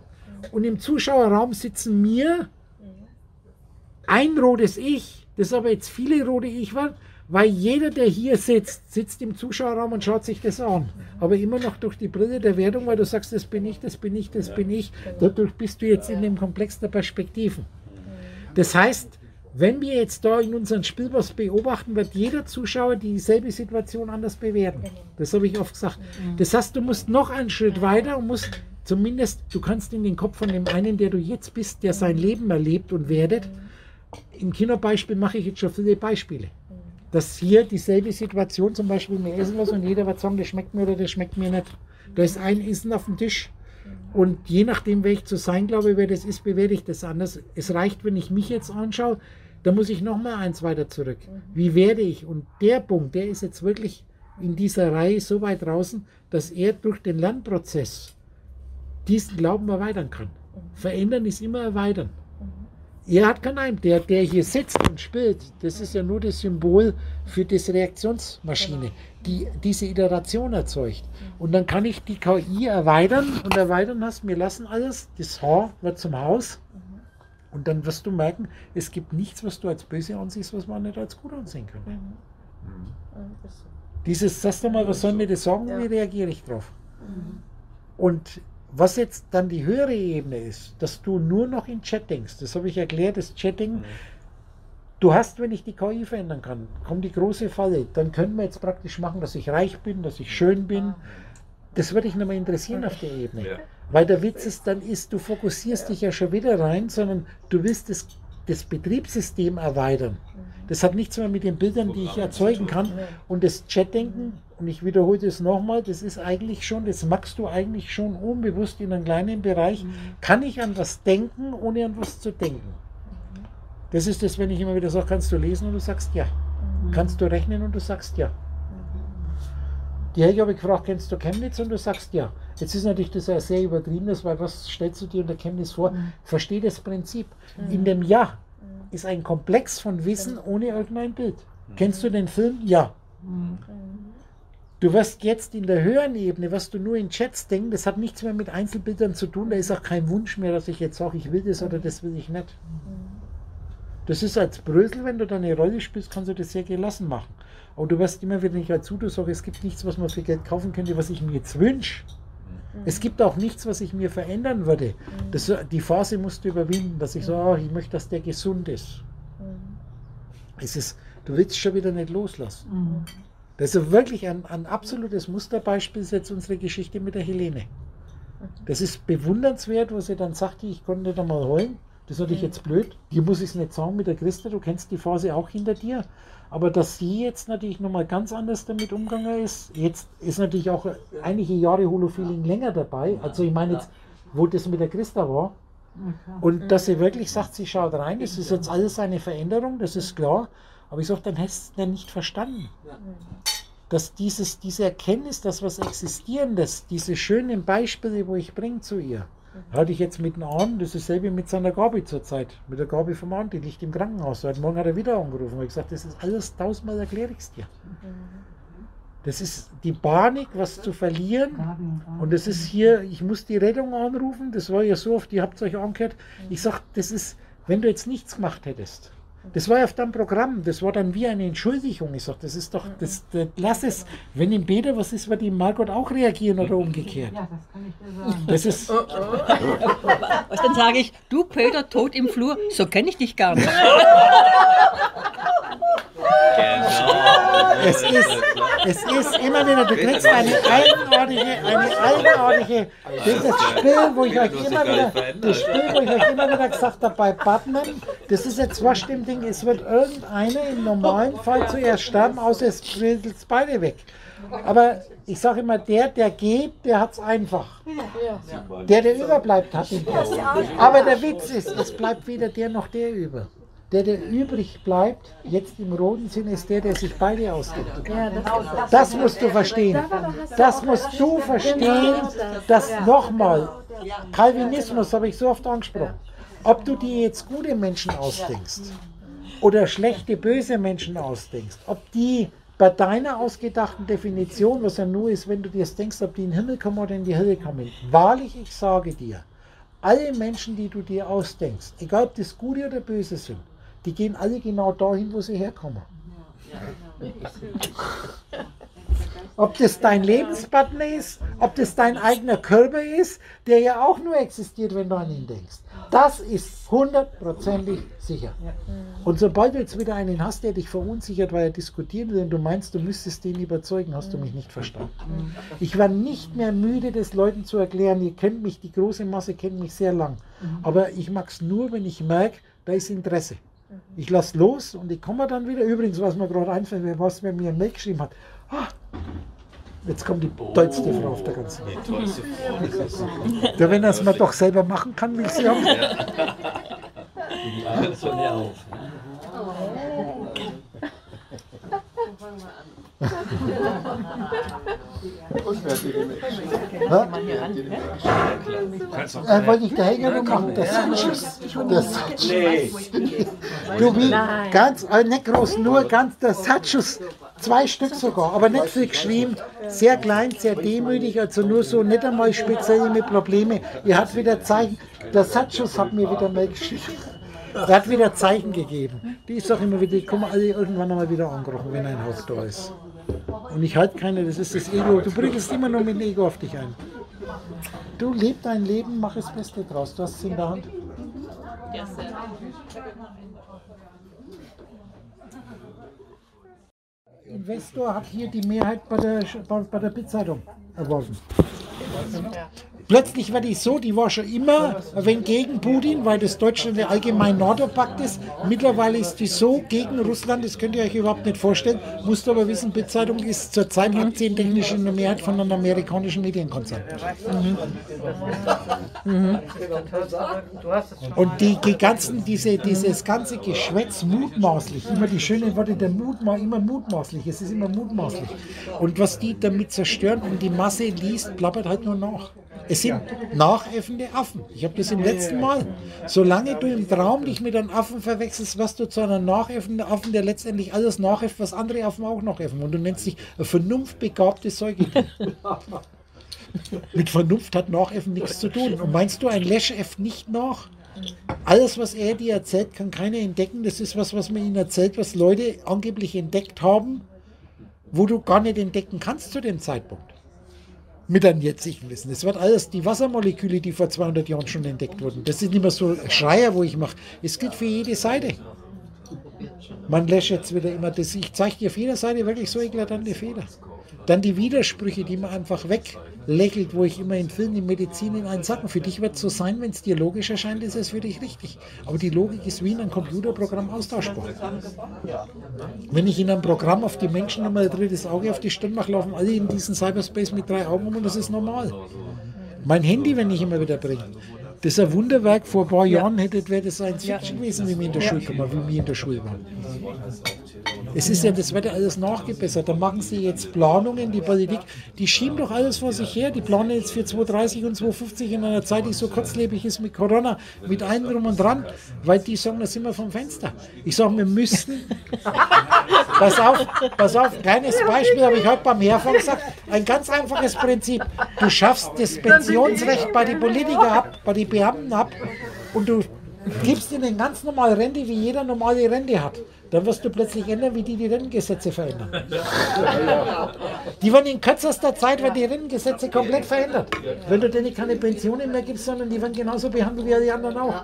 und im Zuschauerraum sitzen wir ein rotes Ich, das aber jetzt viele rote Ich waren, weil jeder, der hier sitzt, sitzt im Zuschauerraum und schaut sich das an. Aber immer noch durch die Brille der Wertung, weil du sagst, das bin ich, das bin ich, das bin ich. Dadurch bist du jetzt in dem Komplex der Perspektiven. Das heißt, wenn wir jetzt da in unseren Spiel was beobachten, wird jeder Zuschauer dieselbe Situation anders bewerten. Das habe ich oft gesagt. Das heißt, du musst noch einen Schritt weiter und musst zumindest, du kannst in den Kopf von dem einen, der du jetzt bist, der sein Leben erlebt und werdet. Im Kinobeispiel mache ich jetzt schon viele Beispiele dass hier dieselbe Situation zum Beispiel, wir essen was und jeder wird sagen, das schmeckt mir oder das schmeckt mir nicht. Da ist ein Essen auf dem Tisch und je nachdem, wer ich zu sein glaube, wer das ist, bewerte ich das anders. Es reicht, wenn ich mich jetzt anschaue, da muss ich noch mal eins weiter zurück. Wie werde ich? Und der Punkt, der ist jetzt wirklich in dieser Reihe so weit draußen, dass er durch den Lernprozess diesen Glauben erweitern kann. Verändern ist immer erweitern. Er hat keinen Heim. Der, der hier sitzt und spielt, das ist ja nur das Symbol für diese Reaktionsmaschine, die diese Iteration erzeugt. Und dann kann ich die KI erweitern und erweitern hast, wir lassen alles, das Haar wird zum Haus. Und dann wirst du merken, es gibt nichts, was du als böse ansiehst, was man nicht als gut ansehen kann. Mhm. Dieses, sagst du mal, was soll mir das sagen? Wie reagiere ich drauf? Mhm. Und was jetzt dann die höhere Ebene ist, dass du nur noch in Chat denkst, das habe ich erklärt, das Chatting, mhm. du hast, wenn ich die KI verändern kann, kommt die große Falle, dann können wir jetzt praktisch machen, dass ich reich bin, dass ich schön bin. Das würde ich mehr interessieren auf der Ebene. Ja. Weil der Witz ist, dann ist, du fokussierst dich ja schon wieder rein, sondern du willst das, das Betriebssystem erweitern. Das hat nichts mehr mit den Bildern, die ich erzeugen kann. Und das Chatdenken und ich wiederhole das nochmal, das ist eigentlich schon, das machst du eigentlich schon unbewusst in einem kleinen Bereich. Mhm. Kann ich an was denken, ohne an was zu denken? Das ist das, wenn ich immer wieder sage, kannst du lesen und du sagst ja. Mhm. Kannst du rechnen und du sagst ja. Die Helge habe ich gefragt, kennst du Chemnitz? Und du sagst ja. Jetzt ist natürlich das ja sehr übertrieben, weil was stellst du dir unter Chemnitz vor? Mhm. Versteh das Prinzip. Mhm. In dem Ja. Ist ein Komplex von Wissen ohne irgendein Bild. Kennst du den Film? Ja. Du wirst jetzt in der höheren Ebene, was du nur in Chats denkst, das hat nichts mehr mit Einzelbildern zu tun. Da ist auch kein Wunsch mehr, dass ich jetzt sage, ich will das oder das will ich nicht. Das ist als Brösel, wenn du da eine Rolle spielst, kannst du das sehr gelassen machen. Aber du wirst immer wieder nicht dazu, du sagst, es gibt nichts, was man für Geld kaufen könnte, was ich mir jetzt wünsche. Mhm. Es gibt auch nichts, was ich mir verändern würde. Mhm. Das, die Phase musst du überwinden, dass ich sage, oh, ich möchte, dass der gesund ist. Mhm. Es ist, du willst schon wieder nicht loslassen. Mhm. Das ist wirklich ein, ein absolutes Musterbeispiel, ist jetzt unsere Geschichte mit der Helene. Das ist bewundernswert, was sie dann sagte, ich konnte da mal heulen. Das ist natürlich jetzt blöd. Hier muss ich es nicht sagen mit der Christa, du kennst die Phase auch hinter dir. Aber dass sie jetzt natürlich nochmal ganz anders damit umgegangen ist, jetzt ist natürlich auch einige Jahre Holofeeling länger dabei. Also ich meine jetzt, wo das mit der Christa war. Und dass sie wirklich sagt, sie schaut rein, das ist jetzt alles eine Veränderung, das ist klar. Aber ich sage, dann hast du es nicht verstanden. Dass dieses, diese Erkenntnis, dass was Existierendes, diese schönen Beispiele, wo ich bringe zu ihr, hatte ich jetzt mit dem Arm, das ist dasselbe mit seiner Gabi zurzeit, mit der Gabi vom Arm, die liegt im Krankenhaus. Heute Morgen hat er wieder angerufen und gesagt, das ist alles tausendmal erkläre ich es dir. Das ist die Panik, was zu verlieren. Und das ist hier, ich muss die Rettung anrufen, das war ja so oft, ihr habt es euch angehört. Ich sage, das ist, wenn du jetzt nichts gemacht hättest, das war ja auf deinem Programm, das war dann wie eine Entschuldigung. Ich sage, das ist doch, das, das, lass es, wenn im Peter was ist, wird die Margot auch reagieren oder umgekehrt. Ja, das kann ich dir sagen. Das ist. Oh, oh. Was dann sage ich, du Peter, tot im Flur, so kenne ich dich gar nicht. Genau. Es ist, es ist immer wieder, du kriegst eine eigenartige, eine eigenartige, das Spiel, wo ich euch immer wieder, das Spiel, wo ich euch immer wieder gesagt habe, bei Batman, das ist jetzt was dem Ding, es wird irgendeiner im normalen Fall zuerst sterben, außer es fällt beide weg. Aber ich sage immer, der, der geht, der hat es einfach. Der, der überbleibt, hat den Pass. Aber der Witz ist, es bleibt weder der noch der über. Der, der übrig bleibt, jetzt im roten Sinn, ist der, der sich beide ausgibt. Das musst du verstehen. Das musst du verstehen, dass nochmal Calvinismus habe ich so oft angesprochen. Ob du dir jetzt gute Menschen ausdenkst oder schlechte, böse Menschen ausdenkst, ob die bei deiner ausgedachten Definition, was ja nur ist, wenn du dir das denkst, ob die in den Himmel kommen oder in die Hölle kommen. Wahrlich, ich sage dir, alle Menschen, die du dir ausdenkst, egal ob das gute oder böse sind, die gehen alle genau dahin, wo sie herkommen. Ob das dein Lebenspartner ist, ob das dein eigener Körper ist, der ja auch nur existiert, wenn du an ihn denkst. Das ist hundertprozentig sicher. Und sobald du jetzt wieder einen hast, der dich verunsichert, weil er diskutiert will und du meinst, du müsstest den überzeugen, hast du mich nicht verstanden. Ich war nicht mehr müde, das Leuten zu erklären. Ihr kennt mich, die große Masse kennt mich sehr lang. Aber ich mag es nur, wenn ich merke, da ist Interesse. Ich lasse los und ich komme dann wieder. Übrigens, was mir gerade einfällt, was mir mir ein Mail geschrieben hat. Ah, jetzt kommt die tollste Frau auf der ganzen Welt. Die tollste Frau, das ist so. Ja, wenn er es mal doch selber machen kann, will sie haben. Die Arme von dir auf. Kannst auch Äh, wollte ich der Hänger machen? Das das Du wie ganz, äh, nicht groß, nur ganz der Satschuss. Zwei Stück sogar, aber nicht viel geschrieben. Sehr klein, sehr demütig, also nur so nicht einmal speziell mit Probleme. Ihr habt wieder Zeichen. Der Satschuss hat mir wieder mal geschrieben. Er hat wieder Zeichen gegeben. Die ist doch immer wieder, die kommen alle irgendwann einmal wieder angerochen, wenn ein Haus da ist. Und ich halte keine, das ist das Ego. Du prügelst immer nur mit dem Ego auf dich ein. Du leb dein Leben, mach das Beste draus. Du hast es in der Hand. Investor hat hier die Mehrheit bei der, bei, bei der Bildzeitung erworben. Plötzlich war die so, die war schon immer wenig gegen Putin, weil das Deutschland der allgemein NATO-Pakt ist. Mittlerweile ist die so gegen Russland, das könnt ihr euch überhaupt nicht vorstellen. Musst aber wissen, Bildzeitung ist zurzeit aktientechnisch in der Mehrheit von einem amerikanischen Medienkonzern. Und die, die ganzen, diese, dieses ganze Geschwätz mutmaßlich, immer die schönen Worte der Mutma immer mutmaßlich, es ist immer mutmaßlich. Und was die damit zerstören und die Masse liest, plappert halt nur nach. Es sind nachäffende Affen. Ich habe das im letzten Mal. Solange du im Traum dich mit einem Affen verwechselst, wirst du zu einem nachäffenden Affen, der letztendlich alles nachäfft, was andere Affen auch nachäffen. Und du nennst dich ein vernunftbegabtes Säugetier. Mit Vernunft hat Nachäffen nichts zu tun. Und meinst du, ein Lesch äfft nicht nach? Alles, was er dir erzählt, kann keiner entdecken. Das ist was, was man ihnen erzählt, was Leute angeblich entdeckt haben, wo du gar nicht entdecken kannst zu dem Zeitpunkt. Mit einem jetzigen Wissen. Das wird alles die Wassermoleküle, die vor 200 Jahren schon entdeckt wurden. Das sind mehr so Schreier, wo ich mache. Es gilt für jede Seite. Man lässt jetzt wieder immer das. Ich zeige dir auf jeder Seite wirklich so eklatante Fehler. Dann die Widersprüche, die man einfach weglächelt, wo ich immer in Filmen, in Medizin in einen Sacken. Für dich wird es so sein, wenn es dir logisch erscheint, ist es für dich richtig. Aber die Logik ist wie in einem Computerprogramm austauschbar. Wenn ich in einem Programm auf die Menschen nochmal ein drittes Auge auf die Stirn mache, laufen alle in diesen Cyberspace mit drei Augen um und das ist normal. Mein Handy, wenn ich immer wieder bringe. Das ist ein Wunderwerk. Vor ein paar Jahren hätte wäre das Science Fiction gewesen, wie wir in der Schule wie wir in der Schule waren. Es ist ja, das wird ja alles nachgebessert. Da machen sie jetzt Planungen, die Politik, die schieben doch alles vor sich her. Die planen jetzt für 2030 und 2050 in einer Zeit, die so kurzlebig ist mit Corona, mit allem drum und dran, weil die sagen, da sind wir vom Fenster. Ich sage, wir müssten, pass auf, pass auf, kleines Beispiel habe ich heute beim Herfahren gesagt, ein ganz einfaches Prinzip. Du schaffst das Pensionsrecht bei den Politikern ab, bei den Beamten ab und du gibst ihnen ganz normale Rente, wie jeder normale Rente hat. Dann wirst du plötzlich ändern, wie die die Rentengesetze verändern. Die werden in kürzester Zeit werden die Rentengesetze komplett verändert. Wenn du denen keine Pensionen mehr gibst, sondern die werden genauso behandelt wie alle anderen auch.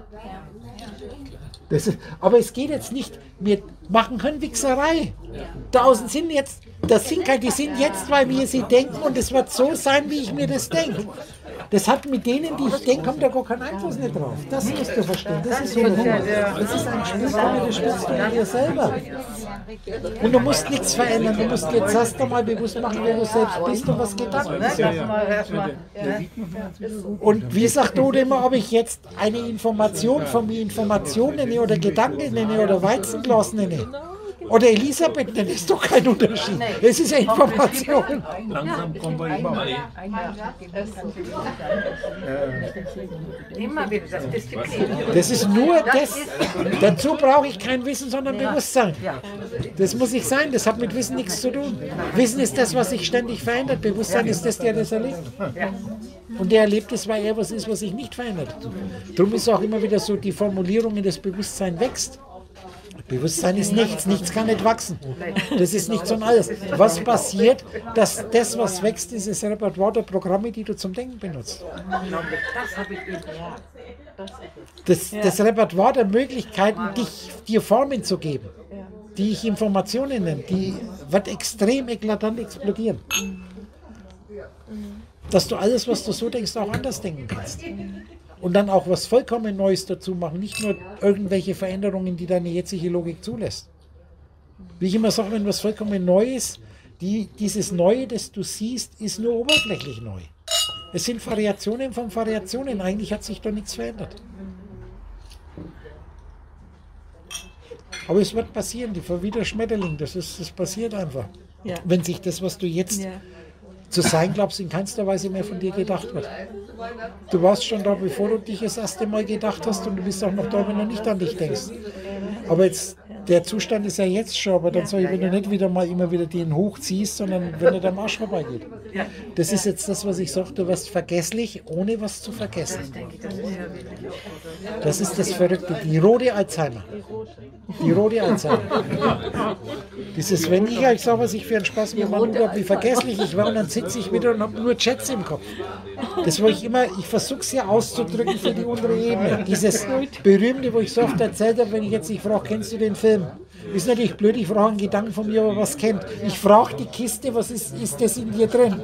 Ist, aber es geht jetzt nicht, wir machen keine Wichserei. Tausend sind jetzt, das sind keine, die sind jetzt, weil wir sie denken und es wird so sein, wie ich mir das denke. Das hat mit denen, die ich denke, kommt da gar keinen Einfluss nicht drauf. Das musst du verstehen. Das ist so ein Das ist ein Spiel, das spielst du mit dir selber. Und du musst nichts verändern. Du musst jetzt erst einmal bewusst machen, wer du selbst bist und was Gedanken sind. Und wie sagt du immer, ob ich jetzt eine Information von mir Information nenne oder Gedanken nenne oder Weizenglas nenne? Oder Elisabeth, dann ist doch kein Unterschied. Es ist ja Information. Langsam kommen wir immer mal. Immer wieder das Disziplin. Das ist nur das. Dazu brauche ich kein Wissen, sondern Bewusstsein. Das muss ich sein. Das hat mit Wissen nichts zu tun. Wissen ist das, was sich ständig verändert. Bewusstsein ist das, der das erlebt. Und der erlebt es, weil er was ist, was sich nicht verändert. Darum ist auch immer wieder so die Formulierung, das Bewusstsein wächst. Bewusstsein ist nichts, nichts kann nicht wachsen. Das ist nichts und alles. Was passiert, dass das, was wächst, ist das Repertoire der Programme, die du zum Denken benutzt. Das. Das, das Repertoire der Möglichkeiten, dich, dir Formen zu geben, die ich Informationen nenne, die wird extrem eklatant explodieren. Dass du alles, was du so denkst, auch anders denken kannst. Und dann auch was vollkommen Neues dazu machen, nicht nur irgendwelche Veränderungen, die deine jetzige Logik zulässt. Wie ich immer sage, wenn was vollkommen Neues, die, dieses Neue, das du siehst, ist nur oberflächlich neu. Es sind Variationen von Variationen. Eigentlich hat sich da nichts verändert. Aber es wird passieren, die wie Schmetterling, das, ist, das passiert einfach. Ja. Wenn sich das, was du jetzt Ja. Zu sein glaubst, in keinster Weise mehr von dir gedacht wird. Du warst schon da, bevor du dich das erste Mal gedacht hast und du bist auch noch da, wenn du nicht an dich denkst. Aber jetzt, der Zustand ist ja jetzt schon, aber dann soll ich, wenn du nicht wieder mal immer wieder den hochziehst, sondern wenn er am Arsch vorbeigeht. Das ist jetzt das, was ich sage, du wirst vergesslich, ohne was zu vergessen. Das ist das Verrückte, die rote Alzheimer. Die rote Alzheimer. Dieses, wenn ich euch sage, was ich für einen Spaß Bruder habe, wie vergesslich ich war, und dann sitze ich wieder und habe nur Chats im Kopf. Das, wo ich immer, ich versuche es ja auszudrücken für die untere Ebene. Dieses berühmte, wo ich so oft erzählt habe, wenn ich jetzt dich frage, kennst du den Film? Ist natürlich blöd, ich frage einen Gedanken von mir, ob er was kennt. Ich frage die Kiste, was ist, ist das in dir drin?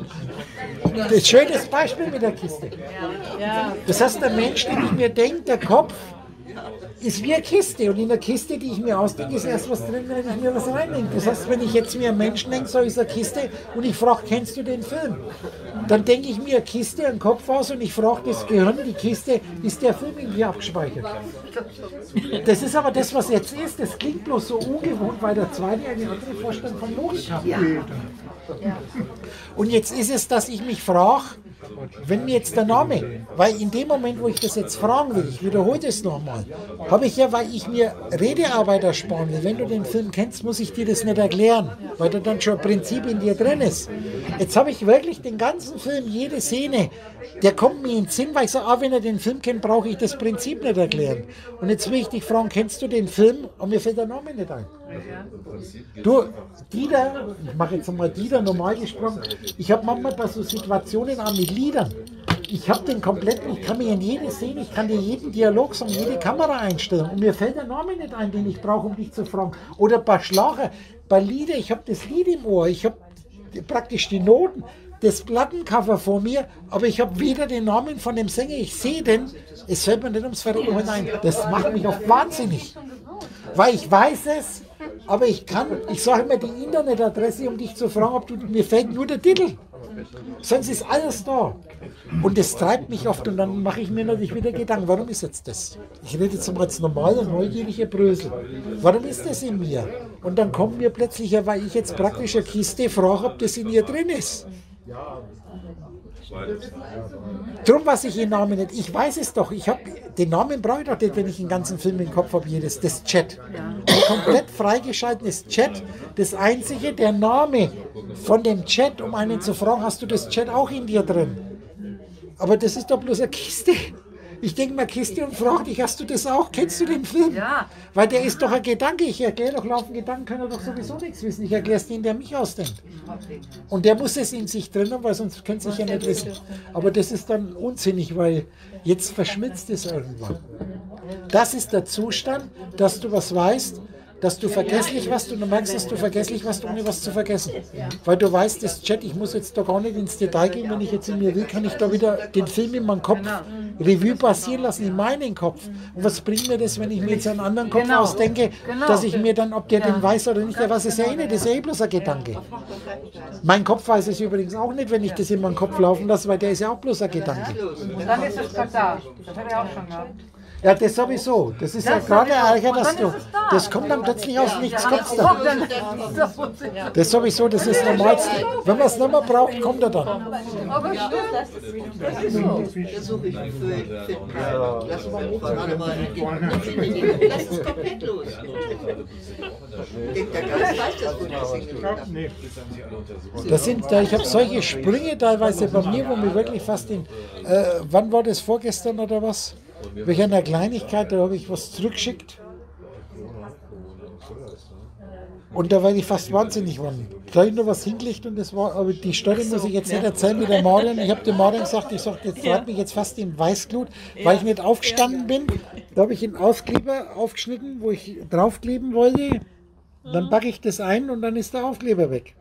Das ist ein schönes Beispiel mit der Kiste. Das heißt, der Mensch, den ich mir denke, der Kopf, ist wie eine Kiste. Und in der Kiste, die ich mir ausdenke, ist erst was drin, wenn ich mir was reindenke. Das heißt, wenn ich jetzt mir einen Menschen denke, so ist eine Kiste und ich frage, kennst du den Film? Dann denke ich mir eine Kiste, einen Kopf aus und ich frage das Gehirn, die Kiste, ist der Film dir abgespeichert? Das ist aber das, was jetzt ist. Das klingt bloß so ungewohnt, weil der zweite eine andere Vorstellung von Logik hat. Und jetzt ist es, dass ich mich frage, wenn mir jetzt der Name, weil in dem Moment, wo ich das jetzt fragen will, ich wiederhole das nochmal, habe ich ja, weil ich mir Redearbeit ersparen will. Wenn du den Film kennst, muss ich dir das nicht erklären, weil da dann schon ein Prinzip in dir drin ist. Jetzt habe ich wirklich den ganzen Film, jede Szene, der kommt mir in den Sinn, weil ich sage, ah, wenn er den Film kennt, brauche ich das Prinzip nicht erklären. Und jetzt will ich dich fragen, kennst du den Film? Und mir fällt der Name nicht ein. Du, Dieter, ich mache jetzt mal Dieter normal gesprochen, ich habe manchmal bei so Situationen auch mit Liedern. Ich habe den kompletten, ich kann mir in jede Szene, ich kann dir jeden Dialog sagen, jede Kamera einstellen. Und mir fällt der Name nicht ein, den ich brauche, um dich zu fragen. Oder bei Schlager, bei Lieder, ich habe das Lied im Ohr, ich habe praktisch die Noten, das Plattencover vor mir, aber ich habe weder den Namen von dem Sänger, ich sehe den, es fällt mir nicht ums Verrecken hinein. Das macht mich oft wahnsinnig. Weil ich weiß es, aber ich kann, ich sage immer die Internetadresse, um dich zu fragen, ob du, mir fällt nur der Titel. Sonst ist alles da. Und das treibt mich oft und dann mache ich mir natürlich wieder Gedanken, warum ist jetzt das? Ich rede jetzt mal als normaler, neugieriger Brösel. Warum ist das in mir? Und dann kommt mir plötzlich, weil ich jetzt praktisch eine Kiste frage, ob das in ihr drin ist. Drum weiß ich den Namen nicht. Ich weiß es doch. Ich habe den Namen brauche ich doch nicht, wenn ich den ganzen Film im Kopf habe. Jedes das Chat. Ein komplett freigeschaltetes Chat. Das einzige, der Name von dem Chat, um einen zu fragen, hast du das Chat auch in dir drin? Aber das ist doch bloß eine Kiste. Ich denke mal Kiste und frage dich, hast du das auch? Kennst du den Film? Ja. Weil der ist doch ein Gedanke. Ich erkläre doch laufend Gedanken, können er doch sowieso nichts wissen. Ich erkläre es den, der mich ausdenkt. Und der muss es in sich drin haben, weil sonst könnte sich ja nicht wissen. Aber das ist dann unsinnig, weil jetzt verschmilzt es irgendwann. Das ist der Zustand, dass du was weißt, dass du vergesslich warst und du merkst, dass du vergesslich warst, ohne was zu vergessen. Weil du weißt, das Chat, ich muss jetzt da gar nicht ins Detail gehen, wenn ich jetzt in mir will, kann ich da wieder den Film in meinem Kopf Revue passieren lassen, in meinen Kopf. Und was bringt mir das, wenn ich mir jetzt einen anderen Kopf Genau. ausdenke, Genau. dass ich mir dann, ob der den weiß oder nicht, der weiß es ja eh nicht, das ist ja eh bloß ein Gedanke. Mein Kopf weiß es übrigens auch nicht, wenn ich das in meinem Kopf laufen lasse, weil der ist ja auch bloß ein Gedanke. Und dann ist es gerade da. Das habe ich auch schon gehabt. Ja, das sowieso. Das ist ja gerade ärger, dass du. Das kommt dann plötzlich aus nichts, kommt's dann. Das sowieso, das ist das Normalste. Wenn man es nicht mehr braucht, kommt er dann. Aber stimmt. Das ist so. Versuche ich für, Lass mal Lass es komplett los. Das, das. Das sind, da- ich habe solche Sprünge teilweise bei mir, wo mir wirklich fast in, äh, wann war das vorgestern oder was? Welch einer Kleinigkeit, da habe ich was zurückgeschickt. Und da war ich fast wahnsinnig geworden. Da habe ich noch was hingelegt und das war, aber die Story muss ich jetzt nicht erzählen mit der Marion. Ich habe dem Marion gesagt, ich sag, jetzt hat mich jetzt fast in Weißglut, weil ich nicht aufgestanden bin. Da habe ich einen Aufkleber aufgeschnitten, wo ich draufkleben wollte. Dann packe ich das ein und dann ist der Aufkleber weg.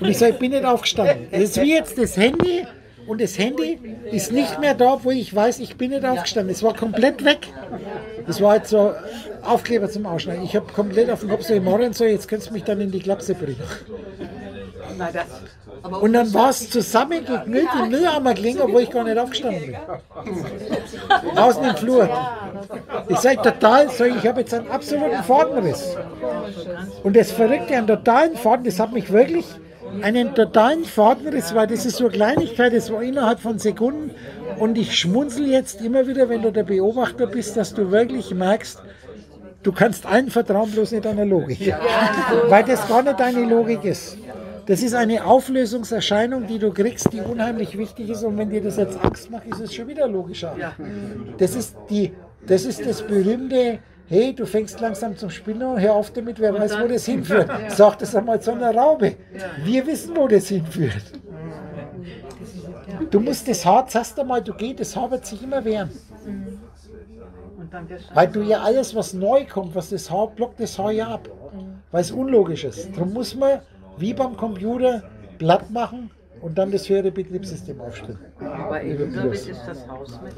Und ich sage, ich bin nicht aufgestanden. Es ist wie jetzt das Handy und das Handy ist nicht mehr da, wo ich weiß, ich bin nicht aufgestanden. Es war komplett weg. Das war halt so Aufkleber zum Ausschneiden. Ich habe komplett auf den Kopf so, morgen so, jetzt kannst du mich dann in die Klapse bringen. Und dann war es zusammengeknüllt im Mülleimer obwohl ich gar nicht aufgestanden bin. Außen im Flur. Ich sage total, so, ich habe jetzt einen absoluten Fadenriss. Und das Verrückte an totalen Faden, das hat mich wirklich einen totalen Fadenriss, weil das ist so eine Kleinigkeit, das war innerhalb von Sekunden. Und ich schmunzel jetzt immer wieder, wenn du der Beobachter bist, dass du wirklich merkst, du kannst allen vertrauen, bloß nicht deiner Logik. Weil das gar nicht deine Logik ist. Das ist eine Auflösungserscheinung, die du kriegst, die unheimlich wichtig ist. Und wenn dir das jetzt Angst macht, ist es schon wieder logischer. Das ist, die, das, ist das berühmte, hey, du fängst langsam zum Spinnen, hör auf damit, wer weiß, wo das hinführt. Sag das einmal zu einer Raube. Wir wissen, wo das hinführt. Du musst das Haar, sagst einmal, du gehst, das Haar wird sich immer wehren. und dann wirst Weil du ja alles, was neu kommt, was das Haar blockt, das Haar ja ab. Weil es unlogisch ist. Darum muss man, wie beim Computer, platt machen und dann das höhere Betriebssystem aufstellen. Aber Elisabeth ist das Haus mit.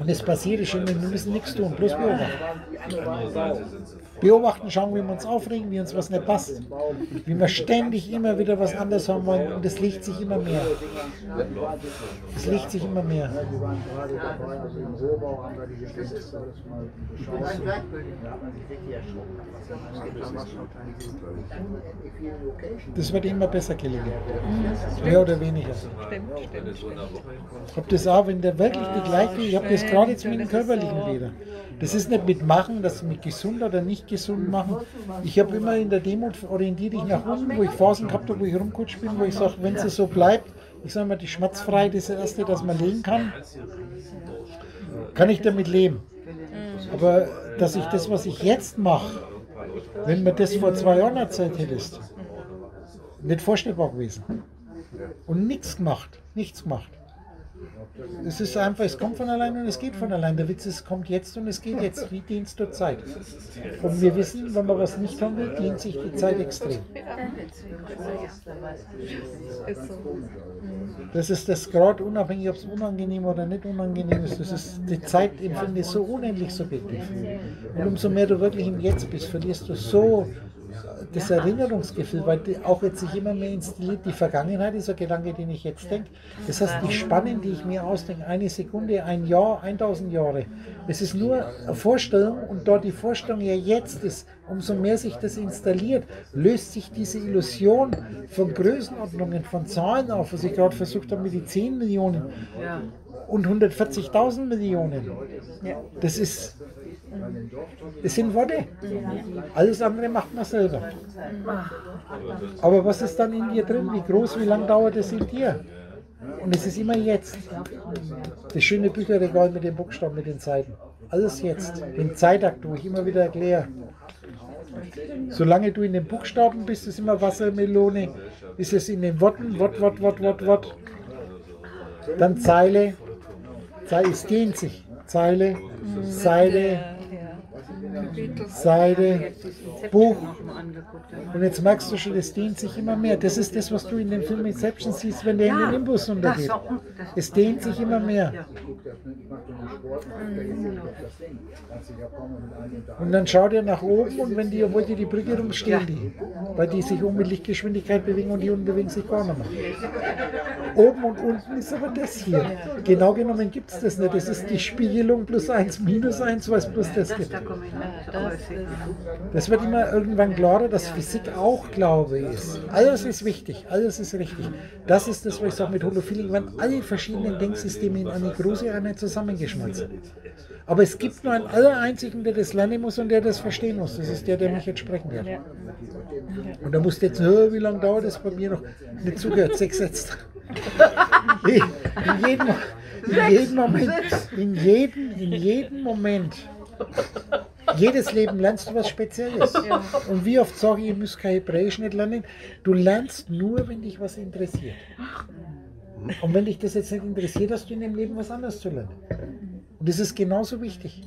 Und es passiert schon, wir müssen nichts tun, bloß beobachten. Beobachten, schauen, wie wir uns aufregen, wie uns was nicht passt. Wie wir ständig immer wieder was anderes haben wollen und es legt sich immer mehr. Es legt sich immer mehr. Das wird immer besser gelingen. Mehr oder weniger. Ich habe das auch, wenn der wirklich die gleiche, ich habe das gerade jetzt mit dem Körperlichen wieder. Das ist nicht mit Machen, das mit gesund oder nicht gesund machen. Ich habe immer in der Demut orientiere dich nach unten, wo ich Phasen gehabt habe, wo ich rumkutscht bin, wo ich sage, wenn es so bleibt, ich sage mal, die Schmerzfreiheit ist das Erste, dass man leben kann, kann ich damit leben. Aber dass ich das, was ich jetzt mache, wenn mir das vor zwei Jahren erzählt hättest, nicht vorstellbar gewesen. Und nichts gemacht, nichts gemacht. Es ist einfach, es kommt von allein und es geht von allein. Der Witz ist, es kommt jetzt und es geht jetzt, wie Dienst zur Zeit. Und wir wissen, wenn man was nicht haben will, dient sich die Zeit extrem. Das ist das gerade unabhängig, ob es unangenehm oder nicht unangenehm ist. Das ist die Zeit empfinde so unendlich subjektiv. Und umso mehr du wirklich im Jetzt bist, verlierst du so das Erinnerungsgefühl, weil die auch jetzt sich immer mehr installiert. Die Vergangenheit ist ein Gedanke, den ich jetzt denke. Das heißt, die Spannen, die ich mir ausdenke, eine Sekunde, ein Jahr, 1000 Jahre, es ist nur eine Vorstellung und da die Vorstellung ja jetzt ist, umso mehr sich das installiert, löst sich diese Illusion von Größenordnungen, von Zahlen auf, was ich gerade versucht habe mit den 10 Millionen und 140.000 Millionen. Das ist, das sind Worte. Alles andere macht man selber. Aber was ist dann in dir drin? Wie groß, wie lang dauert es in dir? Und es ist immer jetzt. Das schöne Bücherregal mit dem Buchstaben, mit den Seiten. Alles jetzt. Den Zeitakt, wo ich immer wieder erkläre. Solange du in den Buchstaben bist, ist immer Wassermelone. Ist es in den Worten, Wort, Wort, Wort, Wort, Wort. Dann Zeile. Zeile, es dehnt sich. Zeile, Zeile, Seite, Buch. Und jetzt merkst du schon, es dehnt sich immer mehr. Das ist das, was du in dem Film Inception siehst, wenn der in den Imbus untergeht. Es dehnt sich immer mehr. Und dann schaut er nach oben und wenn die, obwohl die die Brücke rum stehen die, weil die sich um mit Lichtgeschwindigkeit bewegen und die unten bewegen sich gar nicht mehr. Oben und unten ist aber das hier. Genau genommen gibt es das nicht. Das ist die Spiegelung plus 1 minus 1, was plus das gibt. Das wird immer irgendwann klarer, dass Physik auch Glaube ist. Alles ist wichtig, alles ist richtig. Das ist das, was ich sage mit Holophilie, wenn alle verschiedenen Denksysteme in eine große Einheit zusammengeschmolzen. Aber es gibt nur einen allereinzigen, der das lernen muss und der das verstehen muss. Das ist der, der mich jetzt sprechen wird. Und da musst du jetzt, wie lange dauert das bei mir noch? Nicht zugehört, sechs Sätze. In jedem, in jedem Moment, in jedem, in jedem Moment, jedes Leben lernst du was Spezielles. Ja. Und wie oft sage ich, ihr müsst kein Hebräisch nicht lernen. Du lernst nur, wenn dich was interessiert. Und wenn dich das jetzt nicht interessiert, hast du in dem Leben was anderes zu lernen. Und das ist genauso wichtig.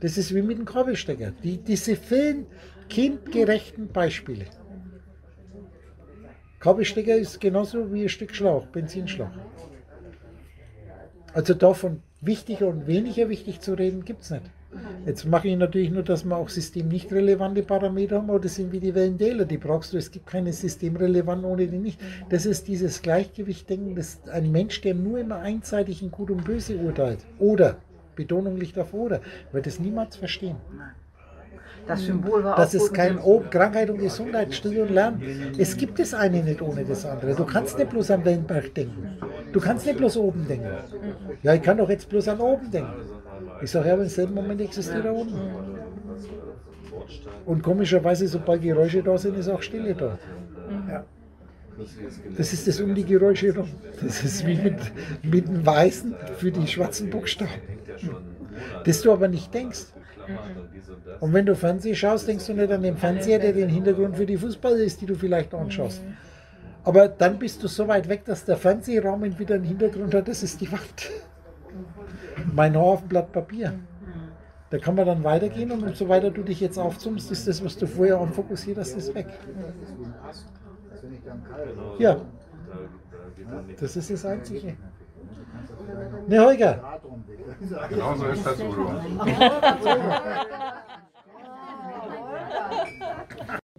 Das ist wie mit dem Kabelstecker. Die, diese vielen kindgerechten Beispiele. Kabelstecker ist genauso wie ein Stück Schlauch, Benzinschlauch. Also davon wichtiger und weniger wichtig zu reden, gibt es nicht. Jetzt mache ich natürlich nur, dass wir auch systemnichtrelevante Parameter haben, aber das sind wie die Wellentäler, die brauchst du. Es gibt keine systemrelevanten ohne die nicht. Das ist dieses Gleichgewichtdenken, das ein Mensch, der nur immer einseitig in Gut und Böse urteilt. Oder, Betonung liegt auf oder, wird das niemals verstehen. Das Symbol war Das ist kein Ob Krankheit und Gesundheit, Still und Lärm. Es gibt das eine nicht ohne das andere. Du kannst nicht bloß an Wellenberg denken. Du kannst nicht bloß oben denken. Ja, ich kann doch jetzt bloß an oben denken. Ich sage, ja, aber im selben Moment existiert er unten. Und komischerweise, sobald Geräusche da sind, ist auch Stille da. Ja. Das ist das um die Geräusche herum. Das ist wie mit, mit dem Weißen für die schwarzen Buchstaben. Das du aber nicht denkst. Und wenn du Fernsehen schaust, denkst du nicht an den Fernseher, der den Hintergrund für die Fußball ist, die du vielleicht anschaust. Aber dann bist du so weit weg, dass der Fernsehraum wieder einen Hintergrund hat, das ist die Wand. Mein Haar auf dem Blatt Papier. Da kann man dann weitergehen und umso weiter du dich jetzt aufzoomst, ist das, was du vorher anfokussiert hast, ist weg. Ja, das ist das Einzige. Ne, Holger. Genau so ist das, Udo.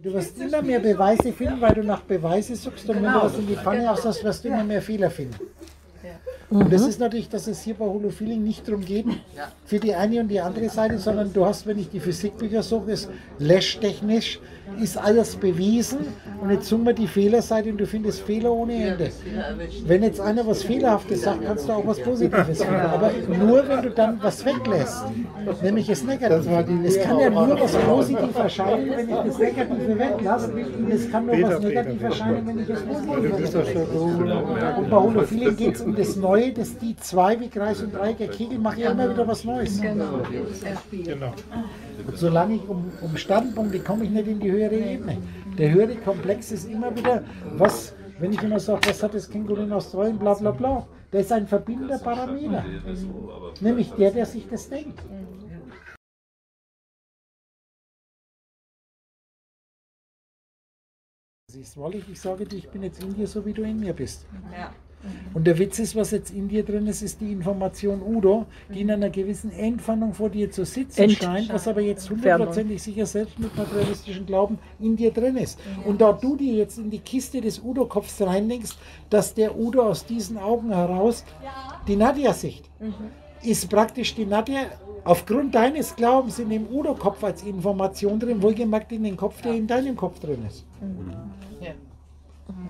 Du wirst immer mehr Beweise finden, weil du nach Beweise suchst und wenn du was in die Pfanne hast, wirst du immer mehr Fehler finden. Und das ist natürlich, dass es hier bei Holofeeling nicht darum geht, für die eine und die andere Seite, sondern du hast, wenn ich die Physikbücher suche, ist Lash-technisch ist alles bewiesen und jetzt suchen wir die Fehlerseite und du findest Fehler ohne Ende. Wenn jetzt einer was Fehlerhaftes sagt, kannst du auch was Positives finden, aber nur wenn du dann was weglässt, nämlich das Negative. Es kann ja nur was Positives erscheinen, wenn ich das Negative weglasse und es kann nur was Negatives erscheinen, wenn ich das Positive weglasse. Und bei Holofeeling geht es um das Neue, das die zwei wie Kreis und Dreieck, Kegel, mache ich immer wieder was Neues. Genau. Und solange ich um, um Standpunkte komme ich nicht in die höhere Ebene. Der höhere Komplex ist immer wieder, was, wenn ich immer sage, was hat das Känguru in Australien, bla bla bla. Der ist ein verbindender Parameter. Nämlich der, der sich das denkt. Ich sage dir, ich bin jetzt in dir, so wie du in mir bist. Ja. Und der Witz ist, was jetzt in dir drin ist, ist die Information Udo, die in einer gewissen Entfernung vor dir zu sitzen Ent scheint, was aber jetzt hundertprozentig sicher selbst mit materialistischen Glauben in dir drin ist. Und da du dir jetzt in die Kiste des Udo-Kopfs reinlegst, dass der Udo aus diesen Augen heraus die Nadja sieht, mhm. ist praktisch die Nadja aufgrund deines Glaubens in dem Udo-Kopf als Information drin, wohlgemerkt in den Kopf, der in deinem Kopf drin ist. Mhm.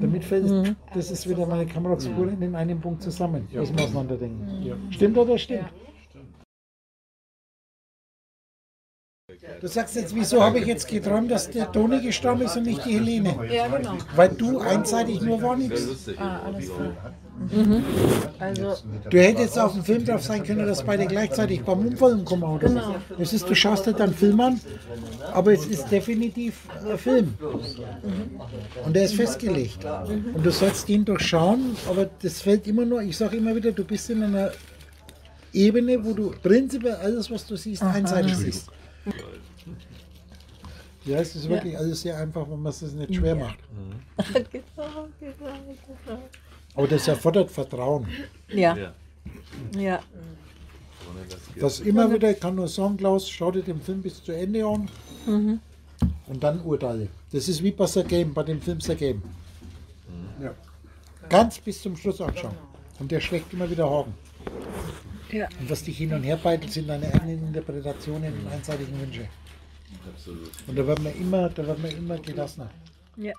Damit fällt mhm. das ist wieder meine Kameraspur in einem Punkt zusammen. Ja. Muss man auseinanderdenken. Ja. Stimmt oder stimmt? Du sagst jetzt, wieso habe ich jetzt geträumt, dass der Toni gestorben ist und nicht die Helene? Ja, genau. Weil du einseitig nur wahrnimmst. Ah, alles klar. Mhm. Also, du hättest auf dem Film drauf sein können, dass beide gleichzeitig beim Unfall kommen. Oder genau. Es ist, du schaust dir dann Film an, aber es ist definitiv ein Film. Mhm. Und der ist festgelegt. Mhm. Und du sollst ihn durchschauen, aber das fällt immer nur, ich sage immer wieder, du bist in einer Ebene, wo du prinzipiell alles, was du siehst, einseitig siehst. Ja, es ist wirklich alles sehr einfach, wenn man es nicht schwer macht. genau, genau, genau. Aber das erfordert Vertrauen. Ja, Ja. ja. Das immer wieder, ich kann nur sagen, Klaus, schau dir den Film bis zu Ende an und dann urteile. Das ist wie bei The Game, bei dem Film The Game. Ja. Ganz bis zum Schluss anschauen. Und der schlägt immer wieder Haken. Ja. Und was dich hin und her beitelt, sind deine eigenen Interpretationen und einseitigen Wünsche. Absolut. Und da wird man immer, da wird man immer gelassener. ja.